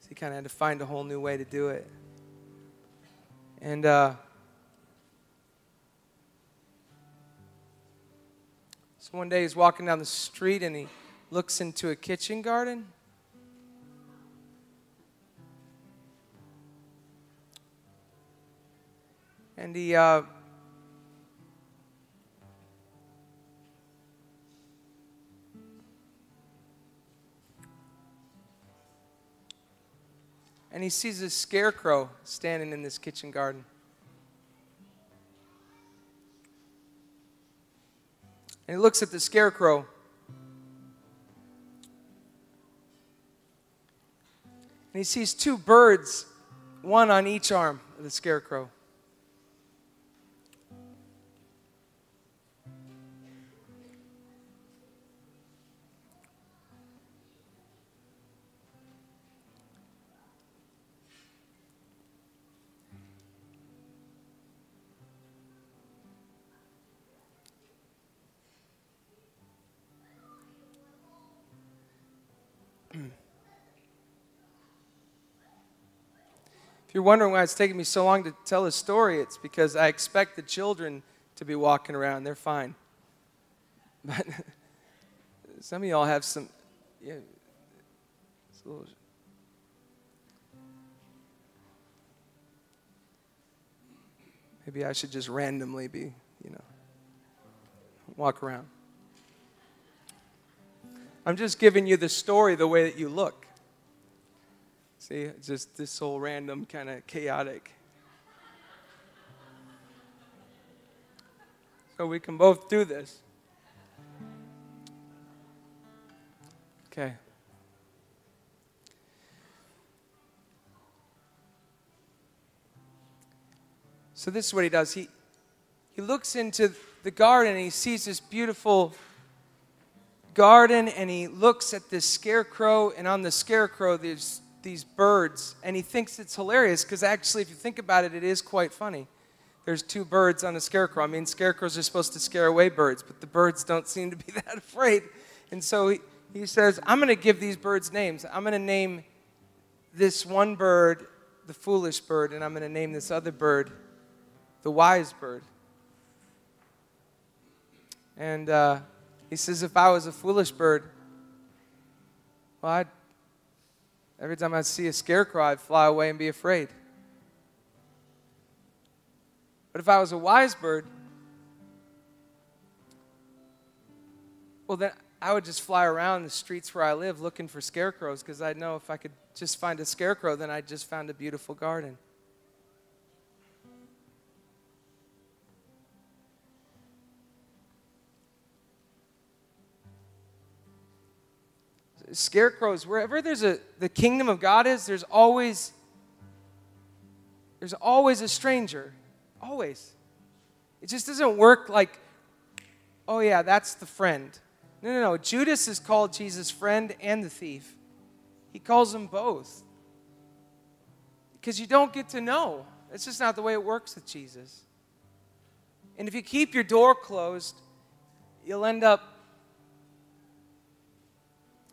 So he kind of had to find a whole new way to do it. And uh, so one day he's walking down the street and he looks into a kitchen garden. And he uh, and he sees a scarecrow standing in this kitchen garden. And he looks at the scarecrow. And he sees two birds, one on each arm of the scarecrow. You're wondering why it's taking me so long to tell this story, it's because I expect the children to be walking around. They're fine. But some of y'all have some, yeah, little, maybe I should just randomly be, you know, walk around. I'm just giving you the story the way that you look. See, just this whole random kind of chaotic. So we can both do this. Okay. So this is what he does. He he looks into the garden and he sees this beautiful garden and he looks at this scarecrow and on the scarecrow there's these birds and he thinks it's hilarious because actually if you think about it it is quite funny. There's two birds on a scarecrow. I mean scarecrows are supposed to scare away birds but the birds don't seem to be that afraid. And so he, he says i'm going to give these birds names. I'm going to name this one bird the foolish bird and i'm going to name this other bird the wise bird. And uh, he says, if I was a foolish bird, well, I'd, every time I'd see a scarecrow, I'd fly away and be afraid. But if I was a wise bird, well, then I would just fly around the streets where I live looking for scarecrows because I'd know if I could just find a scarecrow, then I'd just found a beautiful garden. Scarecrows wherever there's a the kingdom of god is there's always there's always a stranger. Always. It just doesn't work like oh yeah that's the friend. No no no. Judas is called jesus friend and the thief. He calls them both. Because you don't get to know. It's just not the way it works with jesus. And if you keep your door closed you'll end up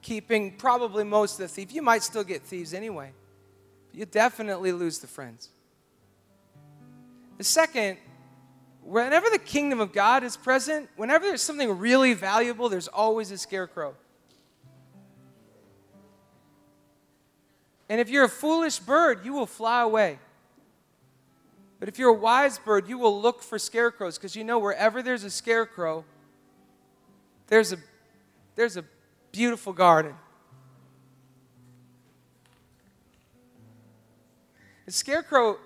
keeping probably most of the thief. You might still get thieves anyway. But you definitely lose the friends. The second, whenever the kingdom of God is present, whenever there's something really valuable, there's always a scarecrow. And if you're a foolish bird, you will fly away. But if you're a wise bird, you will look for scarecrows because you know wherever there's a scarecrow, there's a there's a beautiful garden. The scarecrow,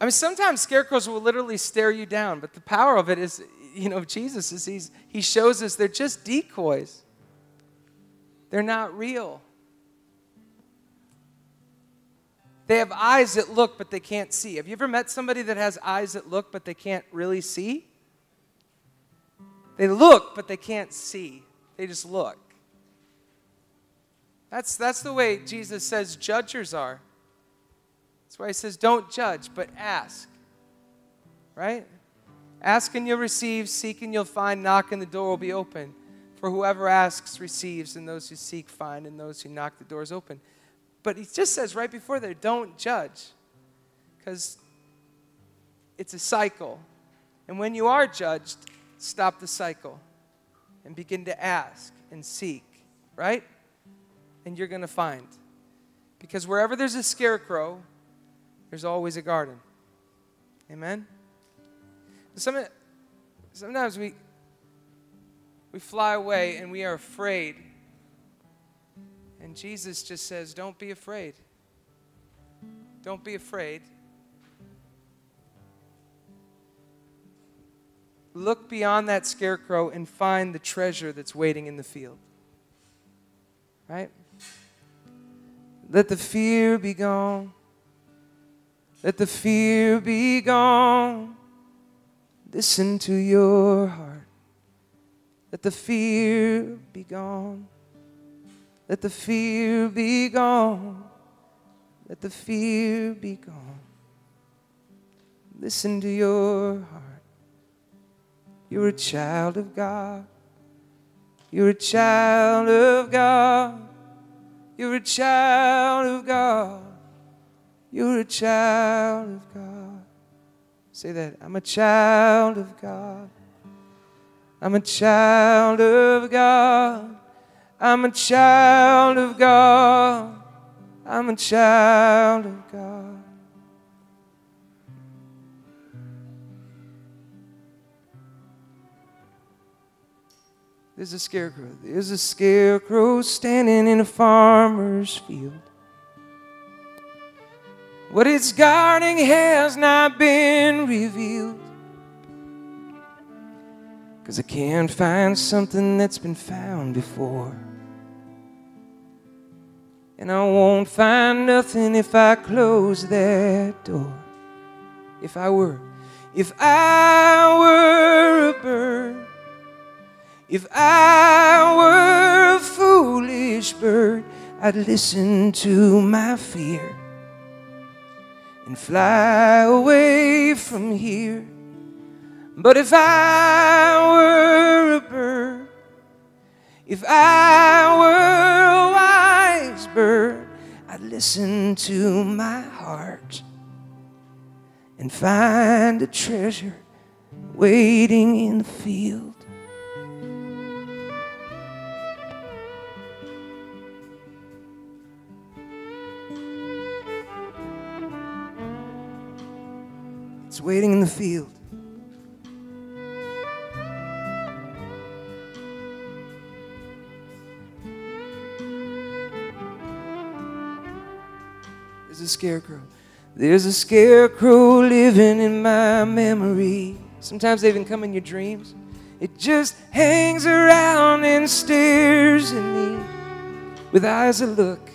I mean, sometimes scarecrows will literally stare you down, but the power of it is, you know, Jesus is he's, he shows us they're just decoys. They're not real. They have eyes that look, but they can't see. Have you ever met somebody that has eyes that look, but they can't really see? They look, but they can't see. They just look. That's, that's the way Jesus says judges are. That's why he says, don't judge, but ask. Right? Ask and you'll receive, seek and you'll find, knock and the door will be open. For whoever asks receives, and those who seek find, and those who knock the doors open. But he just says right before there, don't judge. Because it's a cycle. And when you are judged, stop the cycle and begin to ask and seek, right? And you're going to find. Because wherever there's a scarecrow, there's always a garden. Amen? Some, sometimes we, we fly away and we are afraid. And Jesus just says, Don't be afraid. Don't be afraid. Look beyond that scarecrow and find the treasure that's waiting in the field. Right? Let the fear be gone. Let the fear be gone. Listen to your heart. Let the fear be gone. Let the fear be gone. Let the fear be gone. Listen to your heart. You're a child of God. You're a child of God. You're a child of God. You're a child of God. Say that. I'm a child of God. I'm a child of God. I'm a child of God. I'm a child of God. There's a scarecrow. There's a scarecrow standing in a farmer's field. What it's guarding has not been revealed. Cause I can't find something that's been found before. And I won't find nothing if I close that door. If I were, If I were a bird, if I were a foolish bird, I'd listen to my fear and fly away from here. But if I were a bird, if I were a wise bird, I'd listen to my heart and find a treasure waiting in the field. Waiting in the field. There's a scarecrow. There's a scarecrow living in my memory. Sometimes they even come in your dreams. It just hangs around and stares at me with eyes that look,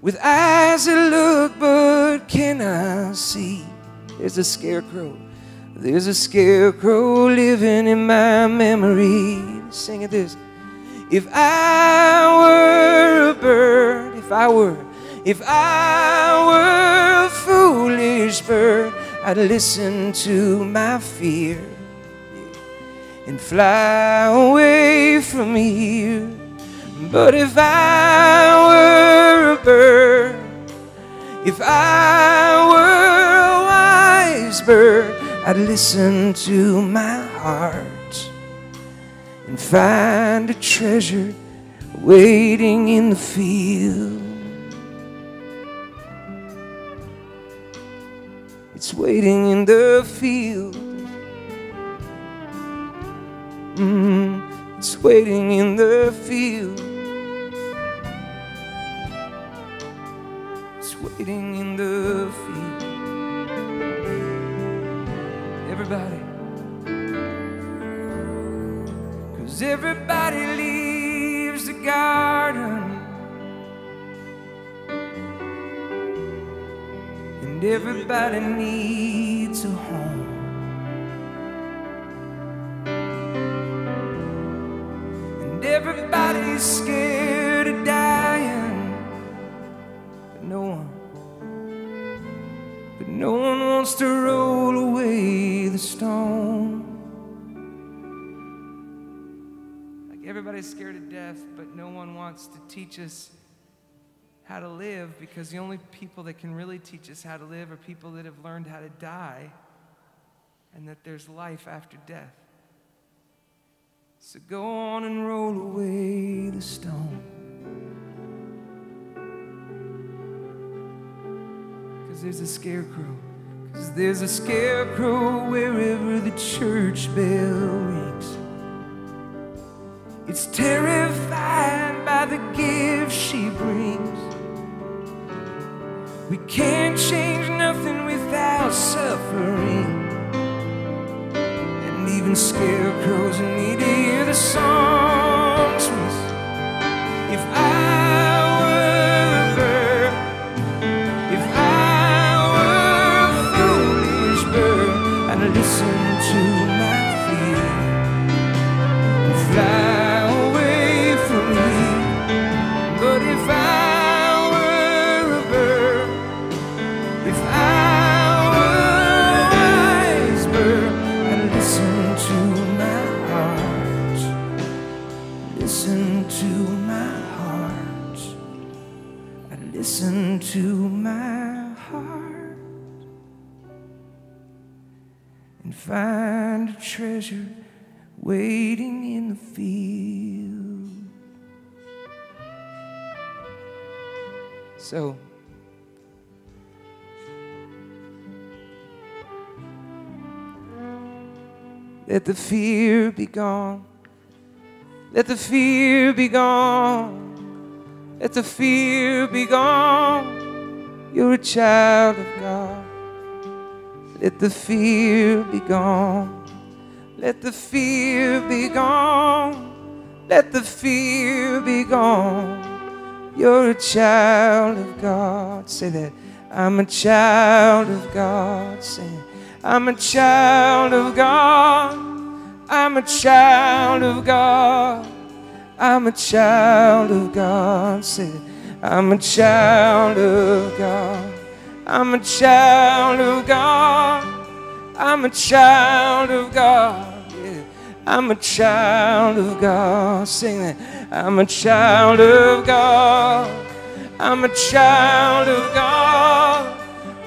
with eyes that look, but can I see? There's a scarecrow. There's a scarecrow living in my memory. Sing it this. If I were a bird, if I were, if I were a foolish bird, I'd listen to my fear and fly away from here. But if I were a bird, if I were bird, I'd listen to my heart and find a treasure waiting in the field. It's waiting in the field. Mm, it's waiting in the field. It's waiting in the field. Everybody. Cause everybody leaves the garden. And everybody needs a home. And everybody's scared of dying. But no one, no one wants to roll away the stone. Like everybody's scared of death, but no one wants to teach us how to live because the only people that can really teach us how to live are people that have learned how to die and that there's life after death. So go on and roll away the stone. Because there's a scarecrow. Because there's a scarecrow wherever the church bell rings. It's terrified by the gift she brings. We can't change nothing without suffering. And even scarecrows need to hear the songs find a treasure waiting in the field. So, let the fear be gone. Let the fear be gone. Let the fear be gone. You're a child of God. Let the fear be gone. Let the fear be gone. Let the fear be gone. You're a child of God. Say that. I'm a child of God. Say, I'm a child of God. I'm a child of God. I'm a child of God. Say, I'm a child of God. I'm a child of God. I'm a child of God. Yeah. I'm a child of God. Sing that. I'm a child of God. I'm a child of God.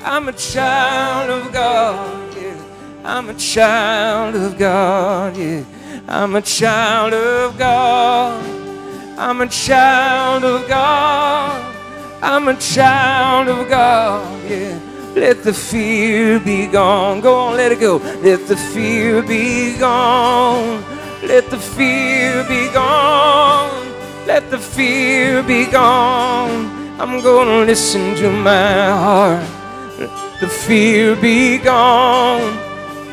I'm a child of God. Yeah. I'm a child of God. Yeah. I'm a child of God. I'm a child of God. I'm a child of God. Yeah. Let the fear be gone. Go on, let it go. Let the fear be gone. Let the fear be gone. Let the fear be gone. I'm gonna listen to my heart. Let the fear be gone.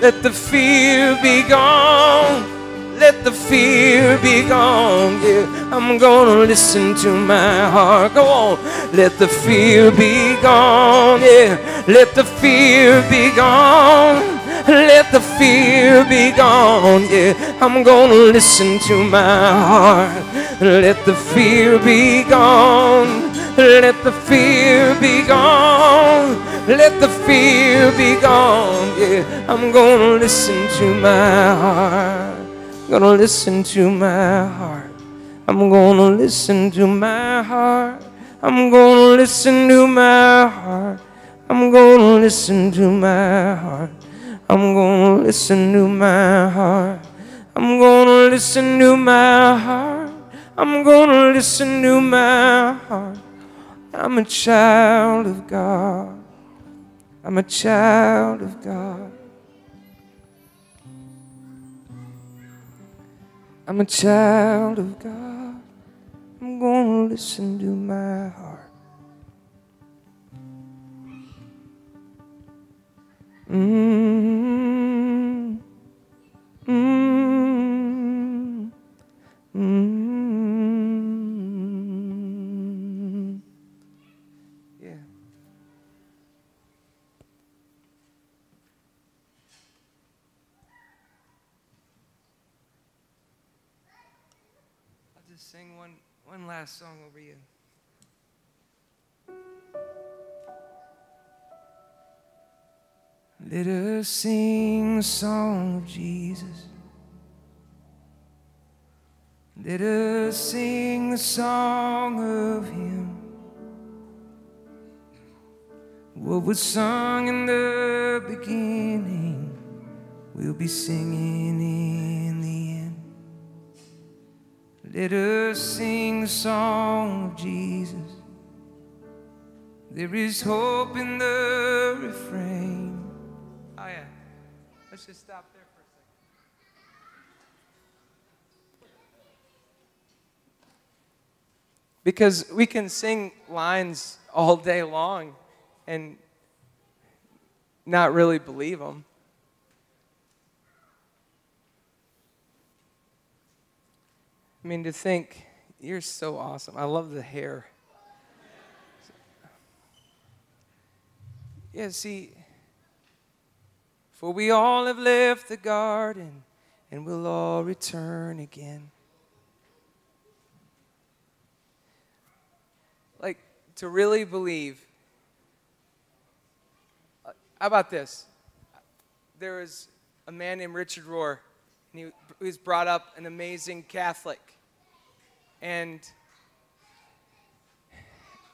Let the fear be gone. Let the fear be gone. Yeah, I'm gonna listen to my heart. Go on. Let the fear be gone. Yeah, let the fear be gone. Let the fear be gone. Yeah, I'm gonna listen to my heart. Let the fear be gone. Let the fear be gone. Let the fear be gone. Yeah, I'm gonna listen to my heart. Gonna listen to my heart. I'm gonna listen to my heart. I'm gonna listen to my heart. I'm gonna listen to my heart. I'm gonna listen to my heart. I'm gonna listen to my heart. I'm gonna listen to my heart. I'm a child of God. I'm a child of God. I'm a child of God. I'm gonna listen to my heart. Mm, mm, last song over you. Let us sing a song of Jesus. Let us sing the song of Him. What was sung in the beginning, we'll be singing in the end. Let us sing the song of Jesus. There is hope in the refrain. Oh, yeah. Let's just stop there for a second. Because we can sing lines all day long and not really believe them. I mean, to think, you're so awesome. I love the hair. Yeah, see, for we all have left the garden and we'll all return again. Like, to really believe. uh, How about this? There was a man named Richard Rohr, and he was brought up an amazing Catholic. And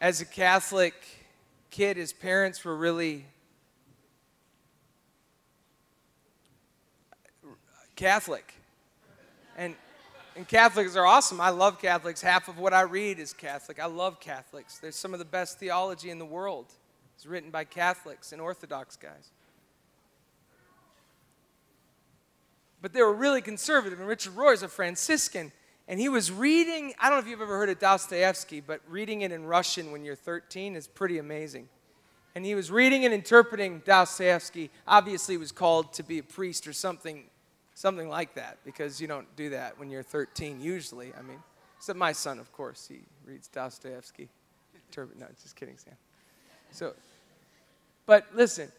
as a Catholic kid, his parents were really Catholic. And, and Catholics are awesome. I love Catholics. Half of what I read is Catholic. I love Catholics. There's some of the best theology in the world. It's written by Catholics and Orthodox guys. But they were really conservative. And Richard Rohr is a Franciscan. And he was reading, I don't know if you've ever heard of Dostoevsky, but reading it in Russian when you're 13 is pretty amazing. And he was reading and interpreting Dostoevsky. Obviously, was called to be a priest or something, something like that, because you don't do that when you're 13 usually. I mean, except my son, of course, he reads Dostoevsky. No, just kidding, Sam. So, but listen,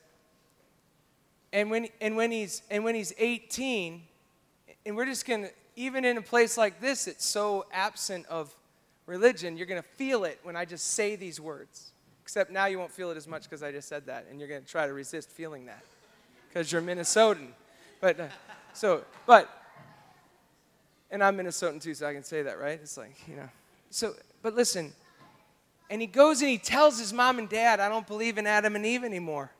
and when and when he's and when he's 18, and we're just gonna even in a place like this, it's so absent of religion. You're gonna feel it when I just say these words. Except now you won't feel it as much because I just said that, and you're gonna try to resist feeling that because you're Minnesotan. But uh, so, but and I'm Minnesotan too, so I can say that, right? It's like you know. So, but listen. And he goes and he tells his mom and dad, I don't believe in Adam and Eve anymore.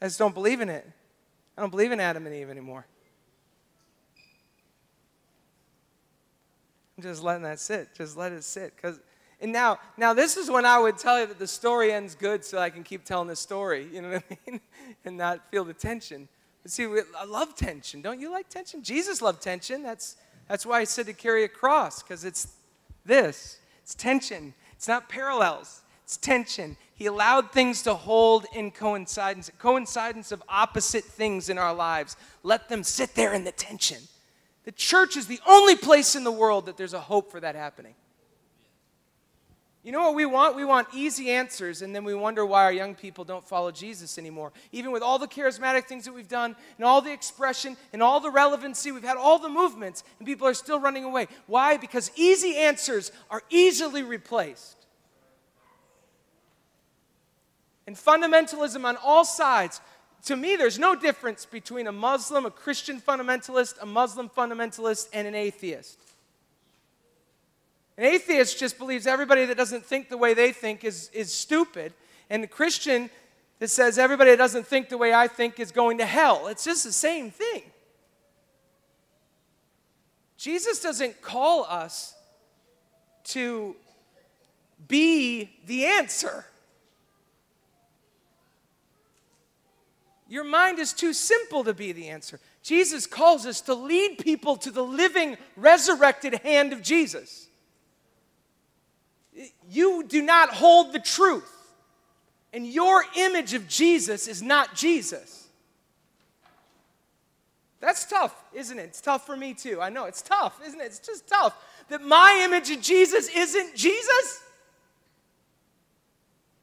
I just don't believe in it. I don't believe in Adam and Eve anymore. I'm just letting that sit. Just let it sit. Cause, and now, now this is when I would tell you that the story ends good so I can keep telling the story, you know what I mean? and not feel the tension. But see, we, I love tension. Don't you like tension? Jesus loved tension. That's, that's why he said to carry a cross, because it's this it's tension. It's not parallels, it's tension. He allowed things to hold in coincidence, coincidence of opposite things in our lives. Let them sit there in the tension. The church is the only place in the world that there's a hope for that happening. You know what we want? We want easy answers, and then we wonder why our young people don't follow Jesus anymore. Even with all the charismatic things that we've done, and all the expression, and all the relevancy, we've had all the movements, and people are still running away. Why? Because easy answers are easily replaced. And fundamentalism on all sides, to me, there's no difference between a Muslim, a Christian fundamentalist, a Muslim fundamentalist, and an atheist. An atheist just believes everybody that doesn't think the way they think is, is stupid. And the Christian that says everybody that doesn't think the way I think is going to hell. It's just the same thing. Jesus doesn't call us to be the answer. Your mind is too simple to be the answer. Jesus calls us to lead people to the living, resurrected hand of Jesus. You do not hold the truth, and your image of Jesus is not Jesus. That's tough, isn't it? It's tough for me too. I know it's tough, isn't it? It's just tough that my image of Jesus isn't Jesus.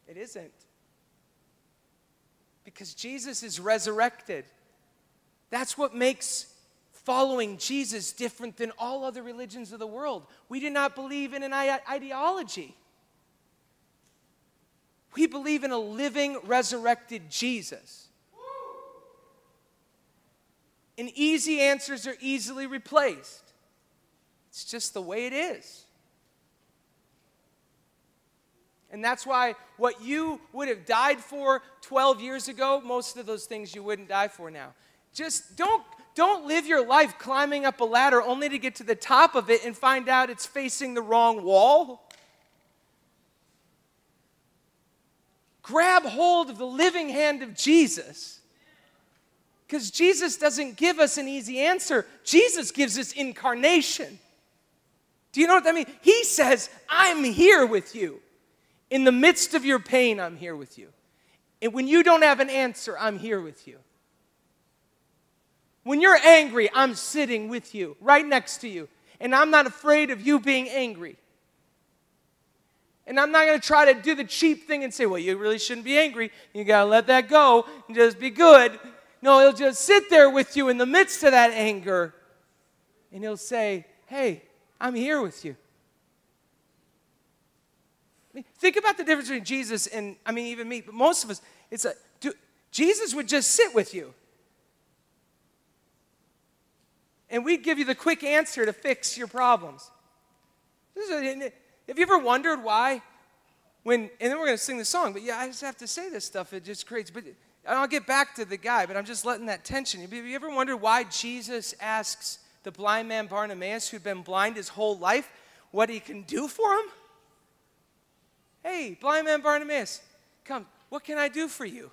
It isn't. Because Jesus is resurrected. That's what makes following Jesus different than all other religions of the world. We do not believe in an ideology. We believe in a living, resurrected Jesus. And easy answers are easily replaced. It's just the way it is. And that's why what you would have died for 12 years ago, most of those things you wouldn't die for now. Just don't, don't live your life climbing up a ladder only to get to the top of it and find out it's facing the wrong wall. Grab hold of the living hand of Jesus. Because Jesus doesn't give us an easy answer, Jesus gives us incarnation. Do you know what that means? He says, I'm here with you. In the midst of your pain, I'm here with you. And when you don't have an answer, I'm here with you. When you're angry, I'm sitting with you, right next to you. And I'm not afraid of you being angry. And I'm not going to try to do the cheap thing and say, well, you really shouldn't be angry. You got to let that go and just be good. No, he'll just sit there with you in the midst of that anger. And he'll say, hey, I'm here with you. I mean, think about the difference between Jesus and, I mean, even me, but most of us, it's a, do, Jesus would just sit with you. And we'd give you the quick answer to fix your problems. A, have you ever wondered why? When, and then we're going to sing the song, but yeah, I just have to say this stuff. It just creates, but I'll get back to the guy, but I'm just letting that tension. Have you ever wondered why Jesus asks the blind man Bartimaeus, who'd been blind his whole life, what he can do for him? Hey, blind man Bartimaeus, come, what can I do for you?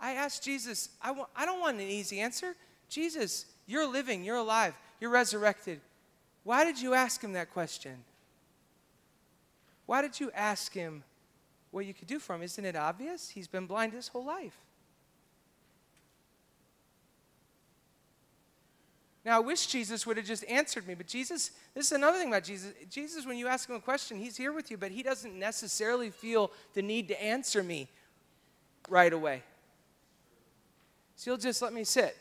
I asked Jesus, I, I don't want an easy answer. Jesus, you're living, you're alive, you're resurrected. Why did you ask him that question? Why did you ask him what you could do for him? Isn't it obvious? He's been blind his whole life. Now, I wish Jesus would have just answered me, but Jesus, this is another thing about Jesus. Jesus, when you ask him a question, he's here with you, but he doesn't necessarily feel the need to answer me right away. So he'll just let me sit.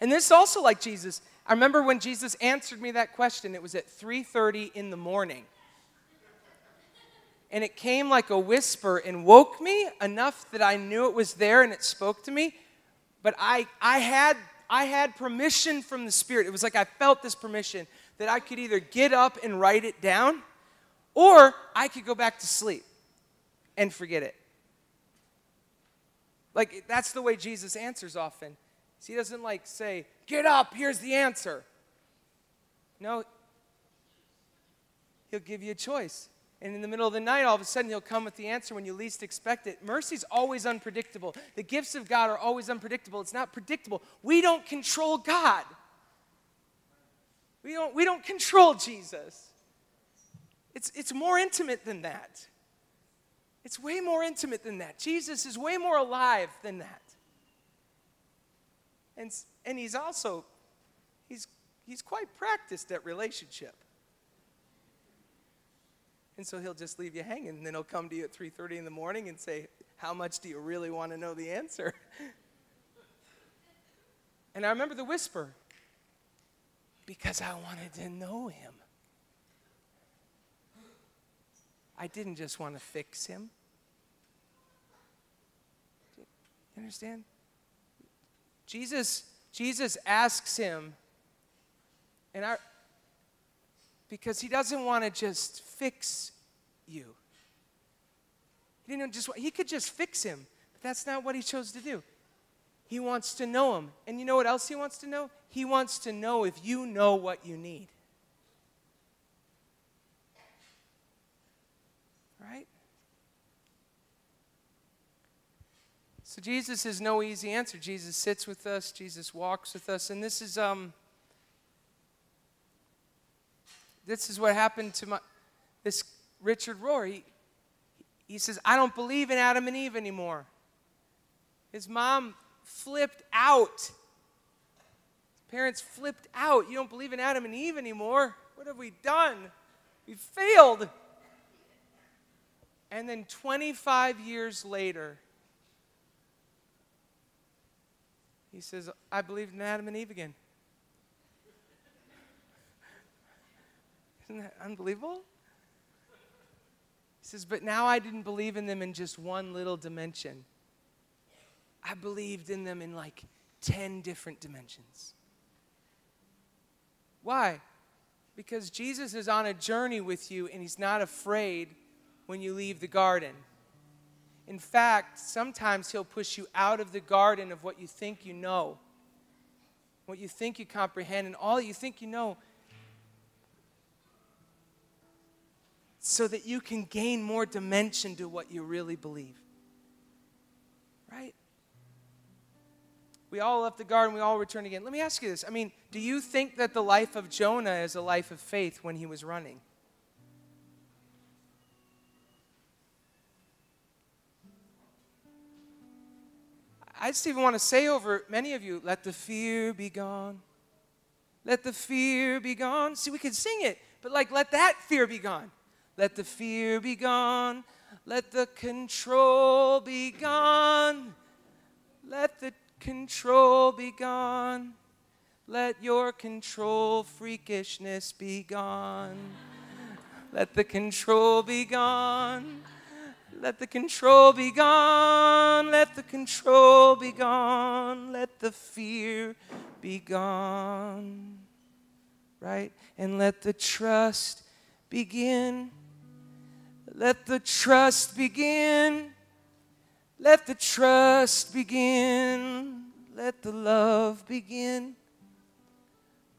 And this is also like Jesus. I remember when Jesus answered me that question, it was at 3:30 in the morning. And it came like a whisper and woke me enough that I knew it was there and it spoke to me. But I, I, had, I had permission from the Spirit. It was like I felt this permission that I could either get up and write it down or I could go back to sleep and forget it. Like, that's the way Jesus answers often. So he doesn't like say, Get up, here's the answer. No, he'll give you a choice. And in the middle of the night, all of a sudden, he'll come with the answer when you least expect it. Mercy's always unpredictable. The gifts of God are always unpredictable. It's not predictable. We don't control God. We don't, we don't control Jesus. It's, it's more intimate than that. It's way more intimate than that. Jesus is way more alive than that. And, and he's also, he's, he's quite practiced at relationship. And so he'll just leave you hanging, and then he'll come to you at 3:30 in the morning and say, "How much do you really want to know the answer?" and I remember the whisper, because I wanted to know him. I didn't just want to fix him. You understand? Jesus, Jesus asks him, and I, because he doesn't want to just fix you. He didn't just he could just fix him, but that's not what he chose to do. He wants to know him. And you know what else he wants to know? He wants to know if you know what you need. Right? So Jesus is no easy answer. Jesus sits with us, Jesus walks with us, and this is um this is what happened to my this Richard Rohr. He, he says, I don't believe in Adam and Eve anymore. His mom flipped out. His parents flipped out. You don't believe in Adam and Eve anymore. What have we done? We failed. And then 25 years later, he says, I believe in Adam and Eve again. Isn't that unbelievable? He says, But now I didn't believe in them in just one little dimension. I believed in them in like 10 different dimensions. Why? Because Jesus is on a journey with you and he's not afraid when you leave the garden. In fact, sometimes he'll push you out of the garden of what you think you know, what you think you comprehend, and all you think you know so that you can gain more dimension to what you really believe. Right? We all left the garden, we all return again. Let me ask you this. I mean, do you think that the life of Jonah is a life of faith when he was running? I just even want to say over many of you, let the fear be gone. Let the fear be gone. See, we can sing it, but like, let that fear be gone. Let the fear be gone. Let the control be gone. Let the control be gone. Let your control freakishness be gone. Let the control be gone. Let the control be gone. Let the control be gone. Let the fear be gone. Right? And let the trust begin. Let the trust begin. Let the trust begin. Let the love begin.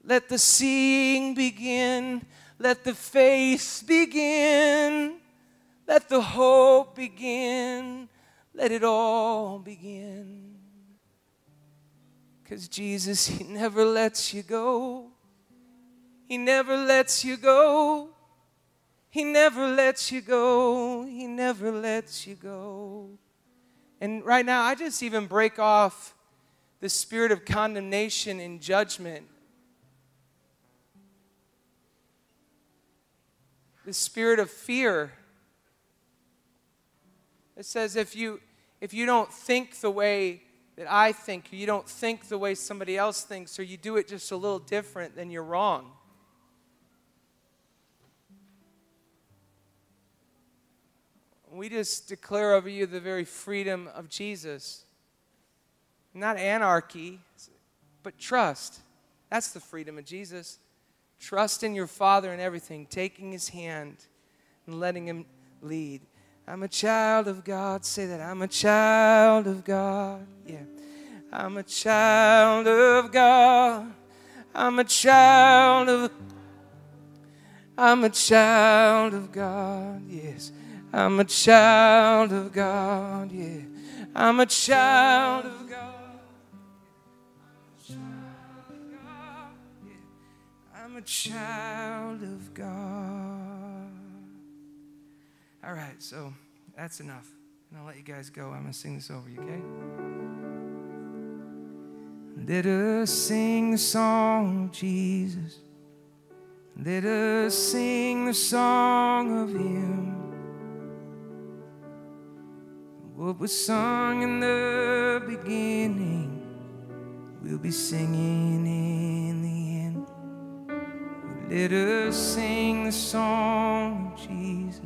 Let the seeing begin. Let the faith begin. Let the hope begin. Let it all begin. Because Jesus, He never lets you go. He never lets you go. He never lets you go. He never lets you go. And right now, I just even break off the spirit of condemnation and judgment. The spirit of fear. It says if you if you don't think the way that I think, you don't think the way somebody else thinks, or you do it just a little different, then you're wrong. We just declare over you the very freedom of Jesus. Not anarchy, but trust. That's the freedom of Jesus. Trust in your Father in everything, taking His hand and letting Him lead. I'm a child of God. Say that. I'm a child of God. Yeah. I'm a child of God. I'm a child of I'm a child of God. Yes. I'm a child of God. Yeah. I'm a child of God. I'm a child of God. All right, so that's enough. And I'll let you guys go. I'm going to sing this over you, okay? Let us sing the song of Jesus. Let us sing the song of Him. What was sung in the beginning, we'll be singing in the end. Let us sing the song of Jesus.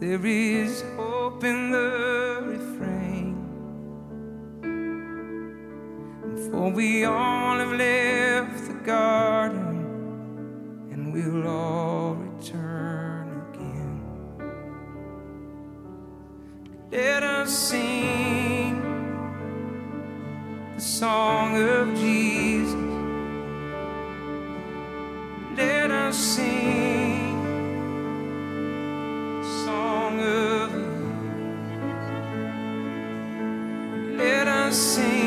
There is hope in the refrain. For we all have left the garden and we'll all return Let us sing the song of Jesus. Let us sing the song of. Let us sing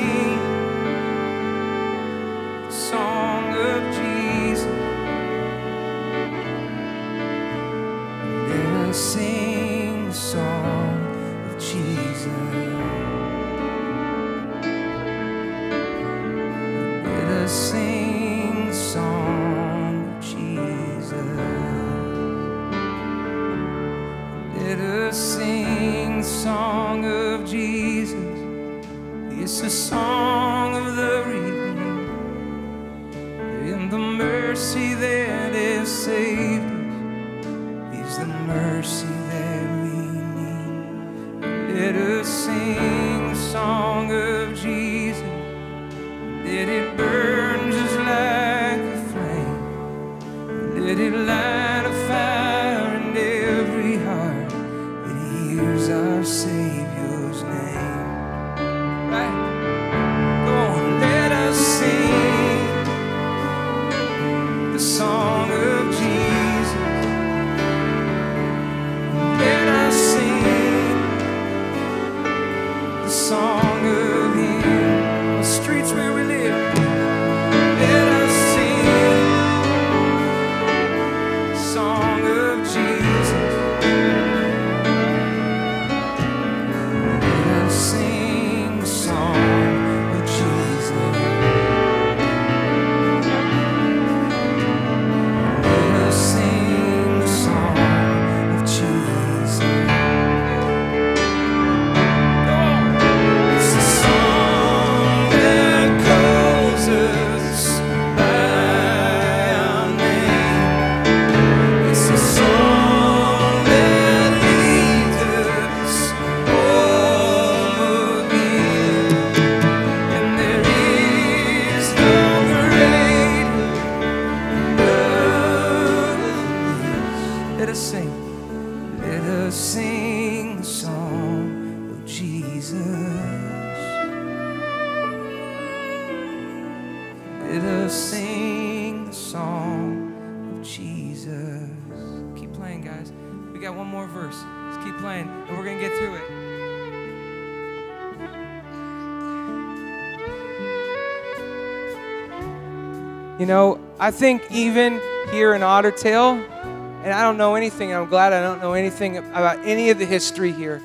I think even here in Otter Tail, and I don't know anything, I'm glad I don't know anything about any of the history here.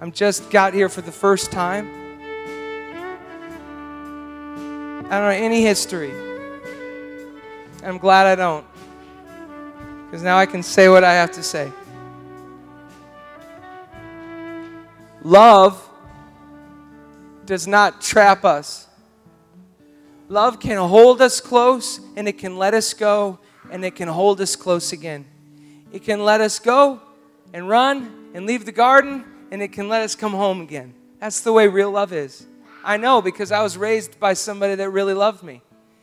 I'm just got here for the first time. I don't know any history. I'm glad I don't. Because now I can say what I have to say. Love does not trap us. Love can hold us close and it can let us go and it can hold us close again. It can let us go and run and leave the garden and it can let us come home again. That's the way real love is. I know because I was raised by somebody that really loved me.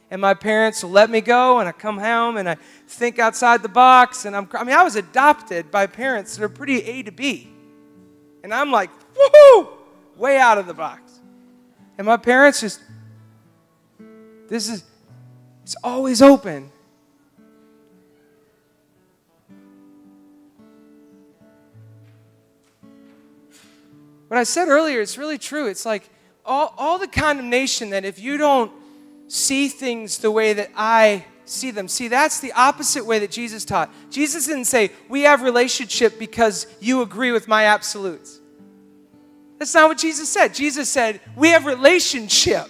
And my parents let me go and I come home and I think outside the box and I'm I mean I was adopted by parents that are pretty A to B. And I'm like, woohoo, way out of the box. And my parents just, this is, it's always open. What I said earlier, it's really true. It's like all, all the condemnation that if you don't see things the way that I see them. See, that's the opposite way that Jesus taught. Jesus didn't say, We have relationship because you agree with my absolutes. That's not what Jesus said. Jesus said, We have relationship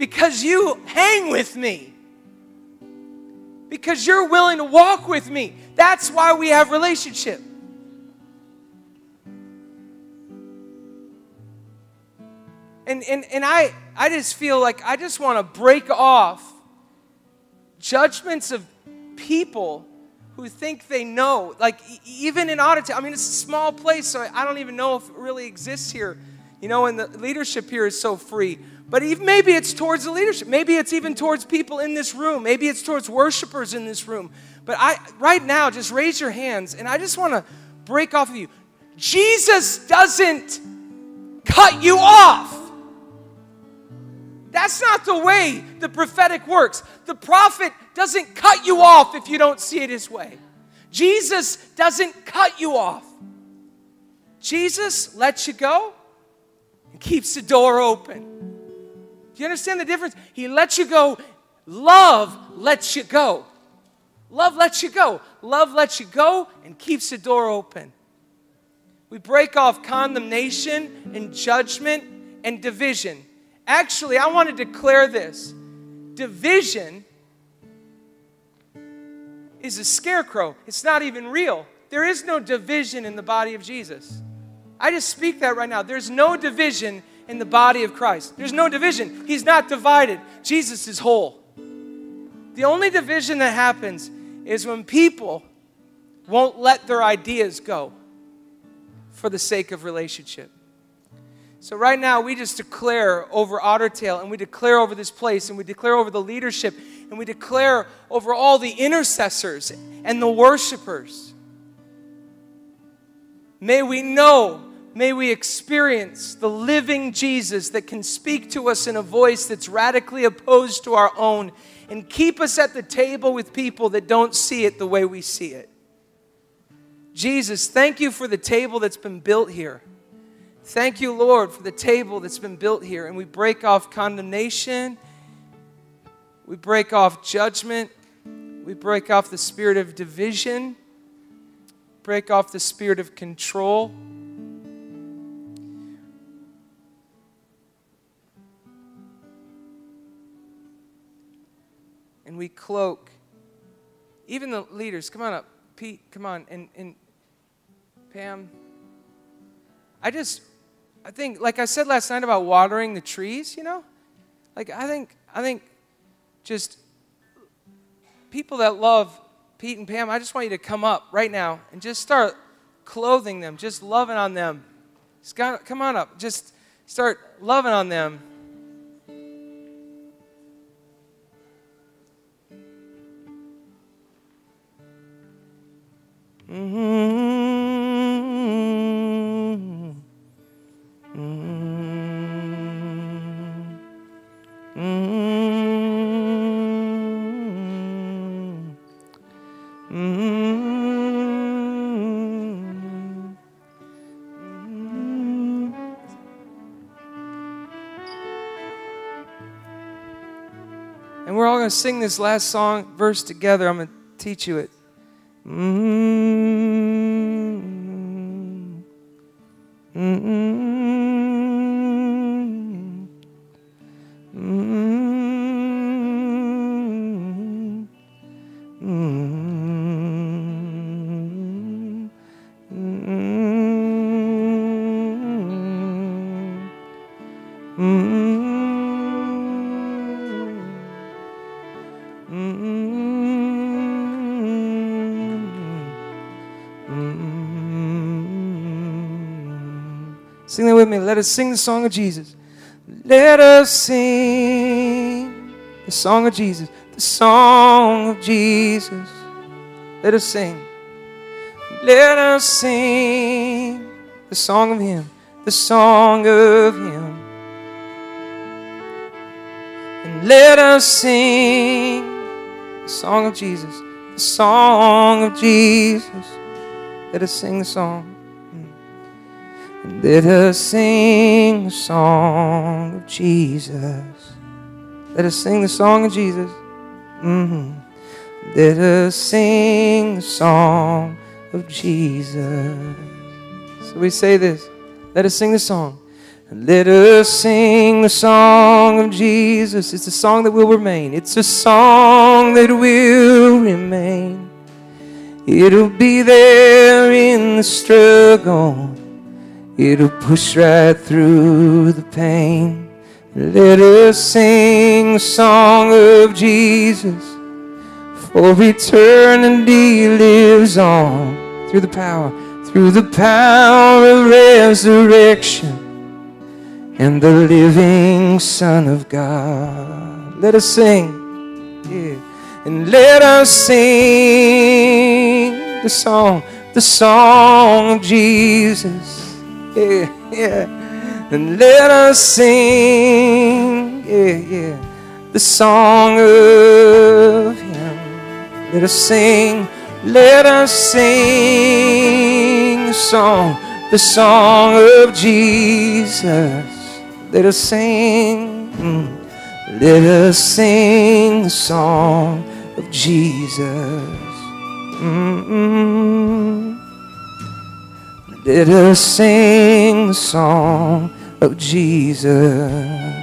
because you hang with me, because you're willing to walk with me. That's why we have relationship. And, and, and I, I just feel like I just want to break off judgments of people who think they know. Like, even in Ottertail, I mean, it's a small place, so I don't even know if it really exists here, you know, and the leadership here is so free. But even maybe it's towards the leadership. Maybe it's even towards people in this room. Maybe it's towards worshipers in this room. But I, right now, just raise your hands, and I just want to break off of you. Jesus doesn't cut you off. That's not the way the prophetic works. The prophet doesn't cut you off if you don't see it his way. Jesus doesn't cut you off. Jesus lets you go and keeps the door open. You understand the difference? He lets you go. Love lets you go. Love lets you go. Love lets you go and keeps the door open. We break off condemnation and judgment and division. Actually, I want to declare this division is a scarecrow, it's not even real. There is no division in the body of Jesus. I just speak that right now. There's no division in the body of Christ. There's no division. He's not divided. Jesus is whole. The only division that happens is when people won't let their ideas go for the sake of relationship. So, right now, we just declare over Ottertail and we declare over this place and we declare over the leadership and we declare over all the intercessors and the worshipers. May we know, may we experience the living Jesus that can speak to us in a voice that's radically opposed to our own and keep us at the table with people that don't see it the way we see it. Jesus, thank you for the table that's been built here. Thank you, Lord, for the table that's been built here. And we break off condemnation, we break off judgment, we break off the spirit of division, break off the spirit of control. And we cloak. Even the leaders, come on up. Pete, come on. And, and Pam, I just I think, like I said last night about watering the trees, you know, like I think, I think just people that love Pete and Pam, I just want you to come up right now and just start clothing them, just loving on them. Just come on up, just start loving on them. And we're all going to sing this last song verse together. I'm going to teach you it. Mm-hmm. Mm-hmm. Let us sing the song of Jesus. Let us sing the song of Jesus. The song of Jesus. Let us sing. Let us sing the song of Him. The song of Him. And let us sing the song of Jesus. The song of Jesus. Let us sing the song. Let us sing the song of Jesus. Let us sing the song of Jesus. hmm Let us sing the song of Jesus. So we say this. Let us sing the song. Let us sing the song of Jesus. It's a song that will remain. It's a song that will remain. It'll be there in the struggle. It'll push right through the pain. Let us sing the song of Jesus. For eternity lives on through the power, through the power of resurrection and the living Son of God. Let us sing, yeah, and let us sing the song, the song of Jesus, yeah, yeah, and let us sing, yeah, yeah, the song of Him. Let us sing, let us sing the song, the song of Jesus. Let us sing, mm. let us sing the song of Jesus. Mm-mm. Let us sing the song of Jesus.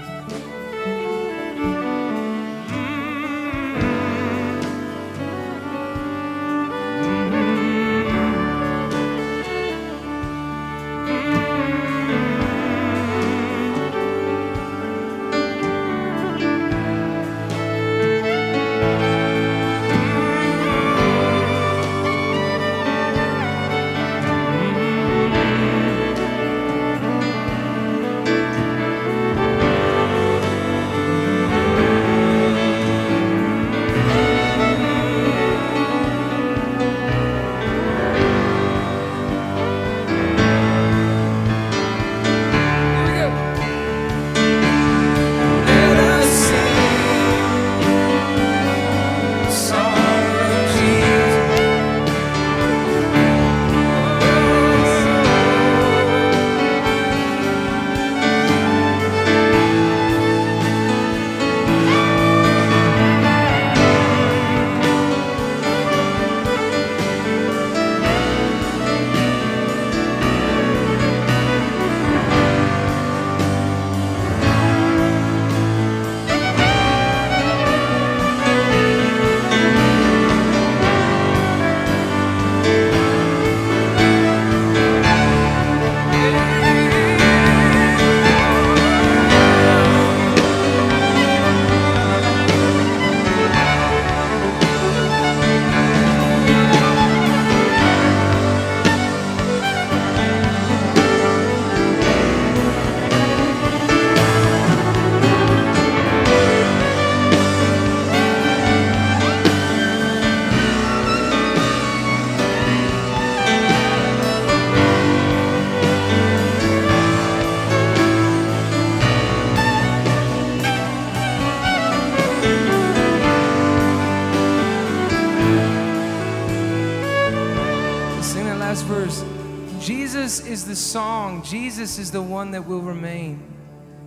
Is the one that will remain.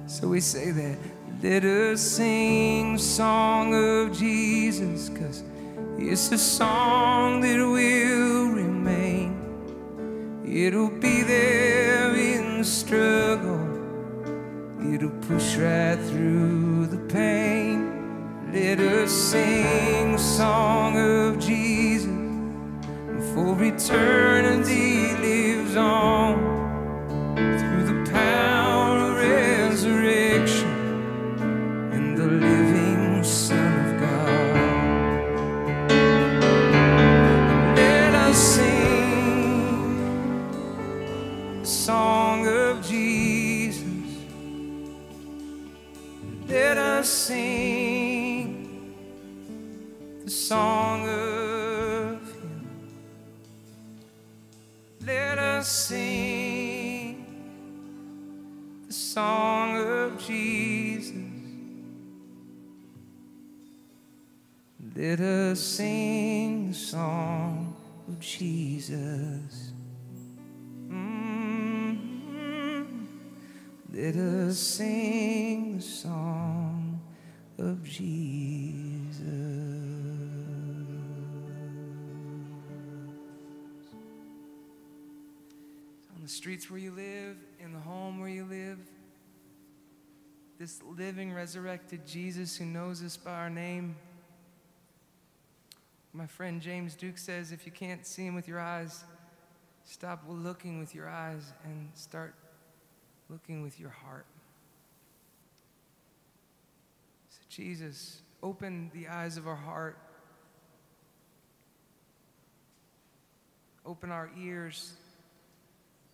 So we say that. Let us sing song of Jesus, because it's a song streets where you live, in the home where you live, this living, resurrected Jesus who knows us by our name. My friend James Duke says if you can't see him with your eyes, stop looking with your eyes and start looking with your heart. So, Jesus, open the eyes of our heart, open our ears,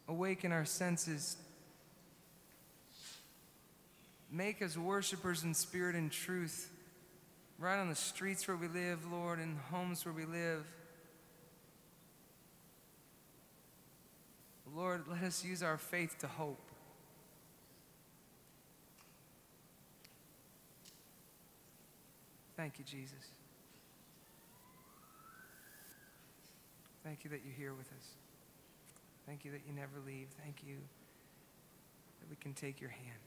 awaken our senses. Make us worshipers in spirit and truth, right on the streets where we live, Lord, in homes where we live. Lord, let us use our faith to hope. Thank you, Jesus. Thank you that you're here with us. Thank you that you never leave. Thank you that we can take your hand.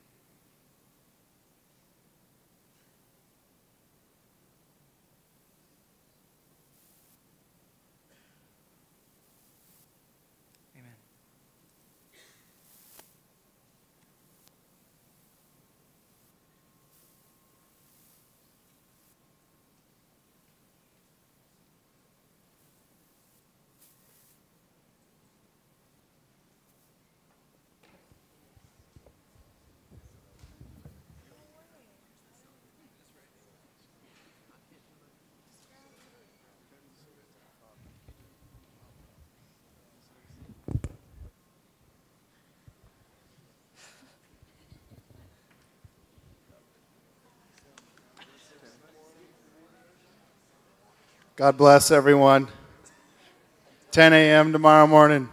Amen. God bless everyone. 10 a.m. tomorrow morning.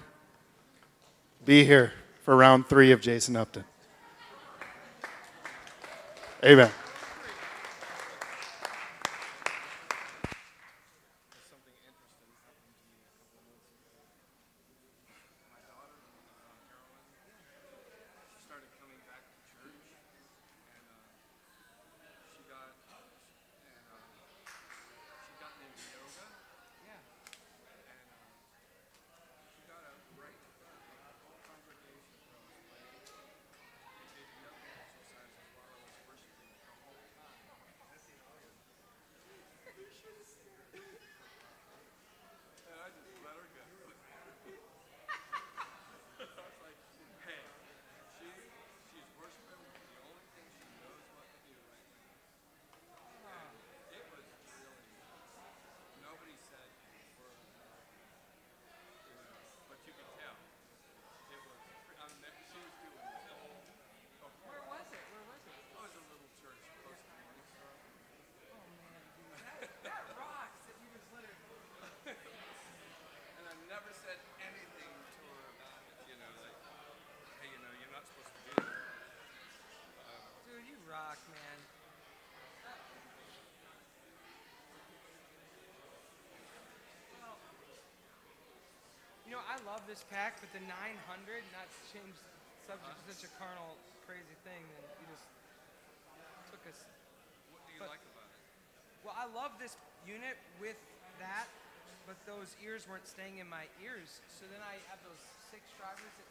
Be here for round three of Jason Upton. Amen. started coming back to church, and uh, she got and uh, she got into yoga. Yeah. And uh, she got a break. The whole congregation fell asleep. They did yoga exercises while I was worshiping the whole time. And I just let her go. I was like, hey, she she's worshiping the only thing she knows what to do right now. It was really nobody said a word, you know, but you could tell. It was I mean, that- she was doing the whole. Where was it? Where was it? It was a little church close to Morning Star. Oh man, dude, that, that rocks that you just let her. and I never said anything to her about it, you know, like, hey, you know, you're not supposed to do that. Dude, you rock, man. You know, I love this pack, but the 900, not to change subject, is such a carnal, crazy thing that you just took us. What do you like about it? Well, I love this unit with that, but those ears weren't staying in my ears. So then I have those six drivers that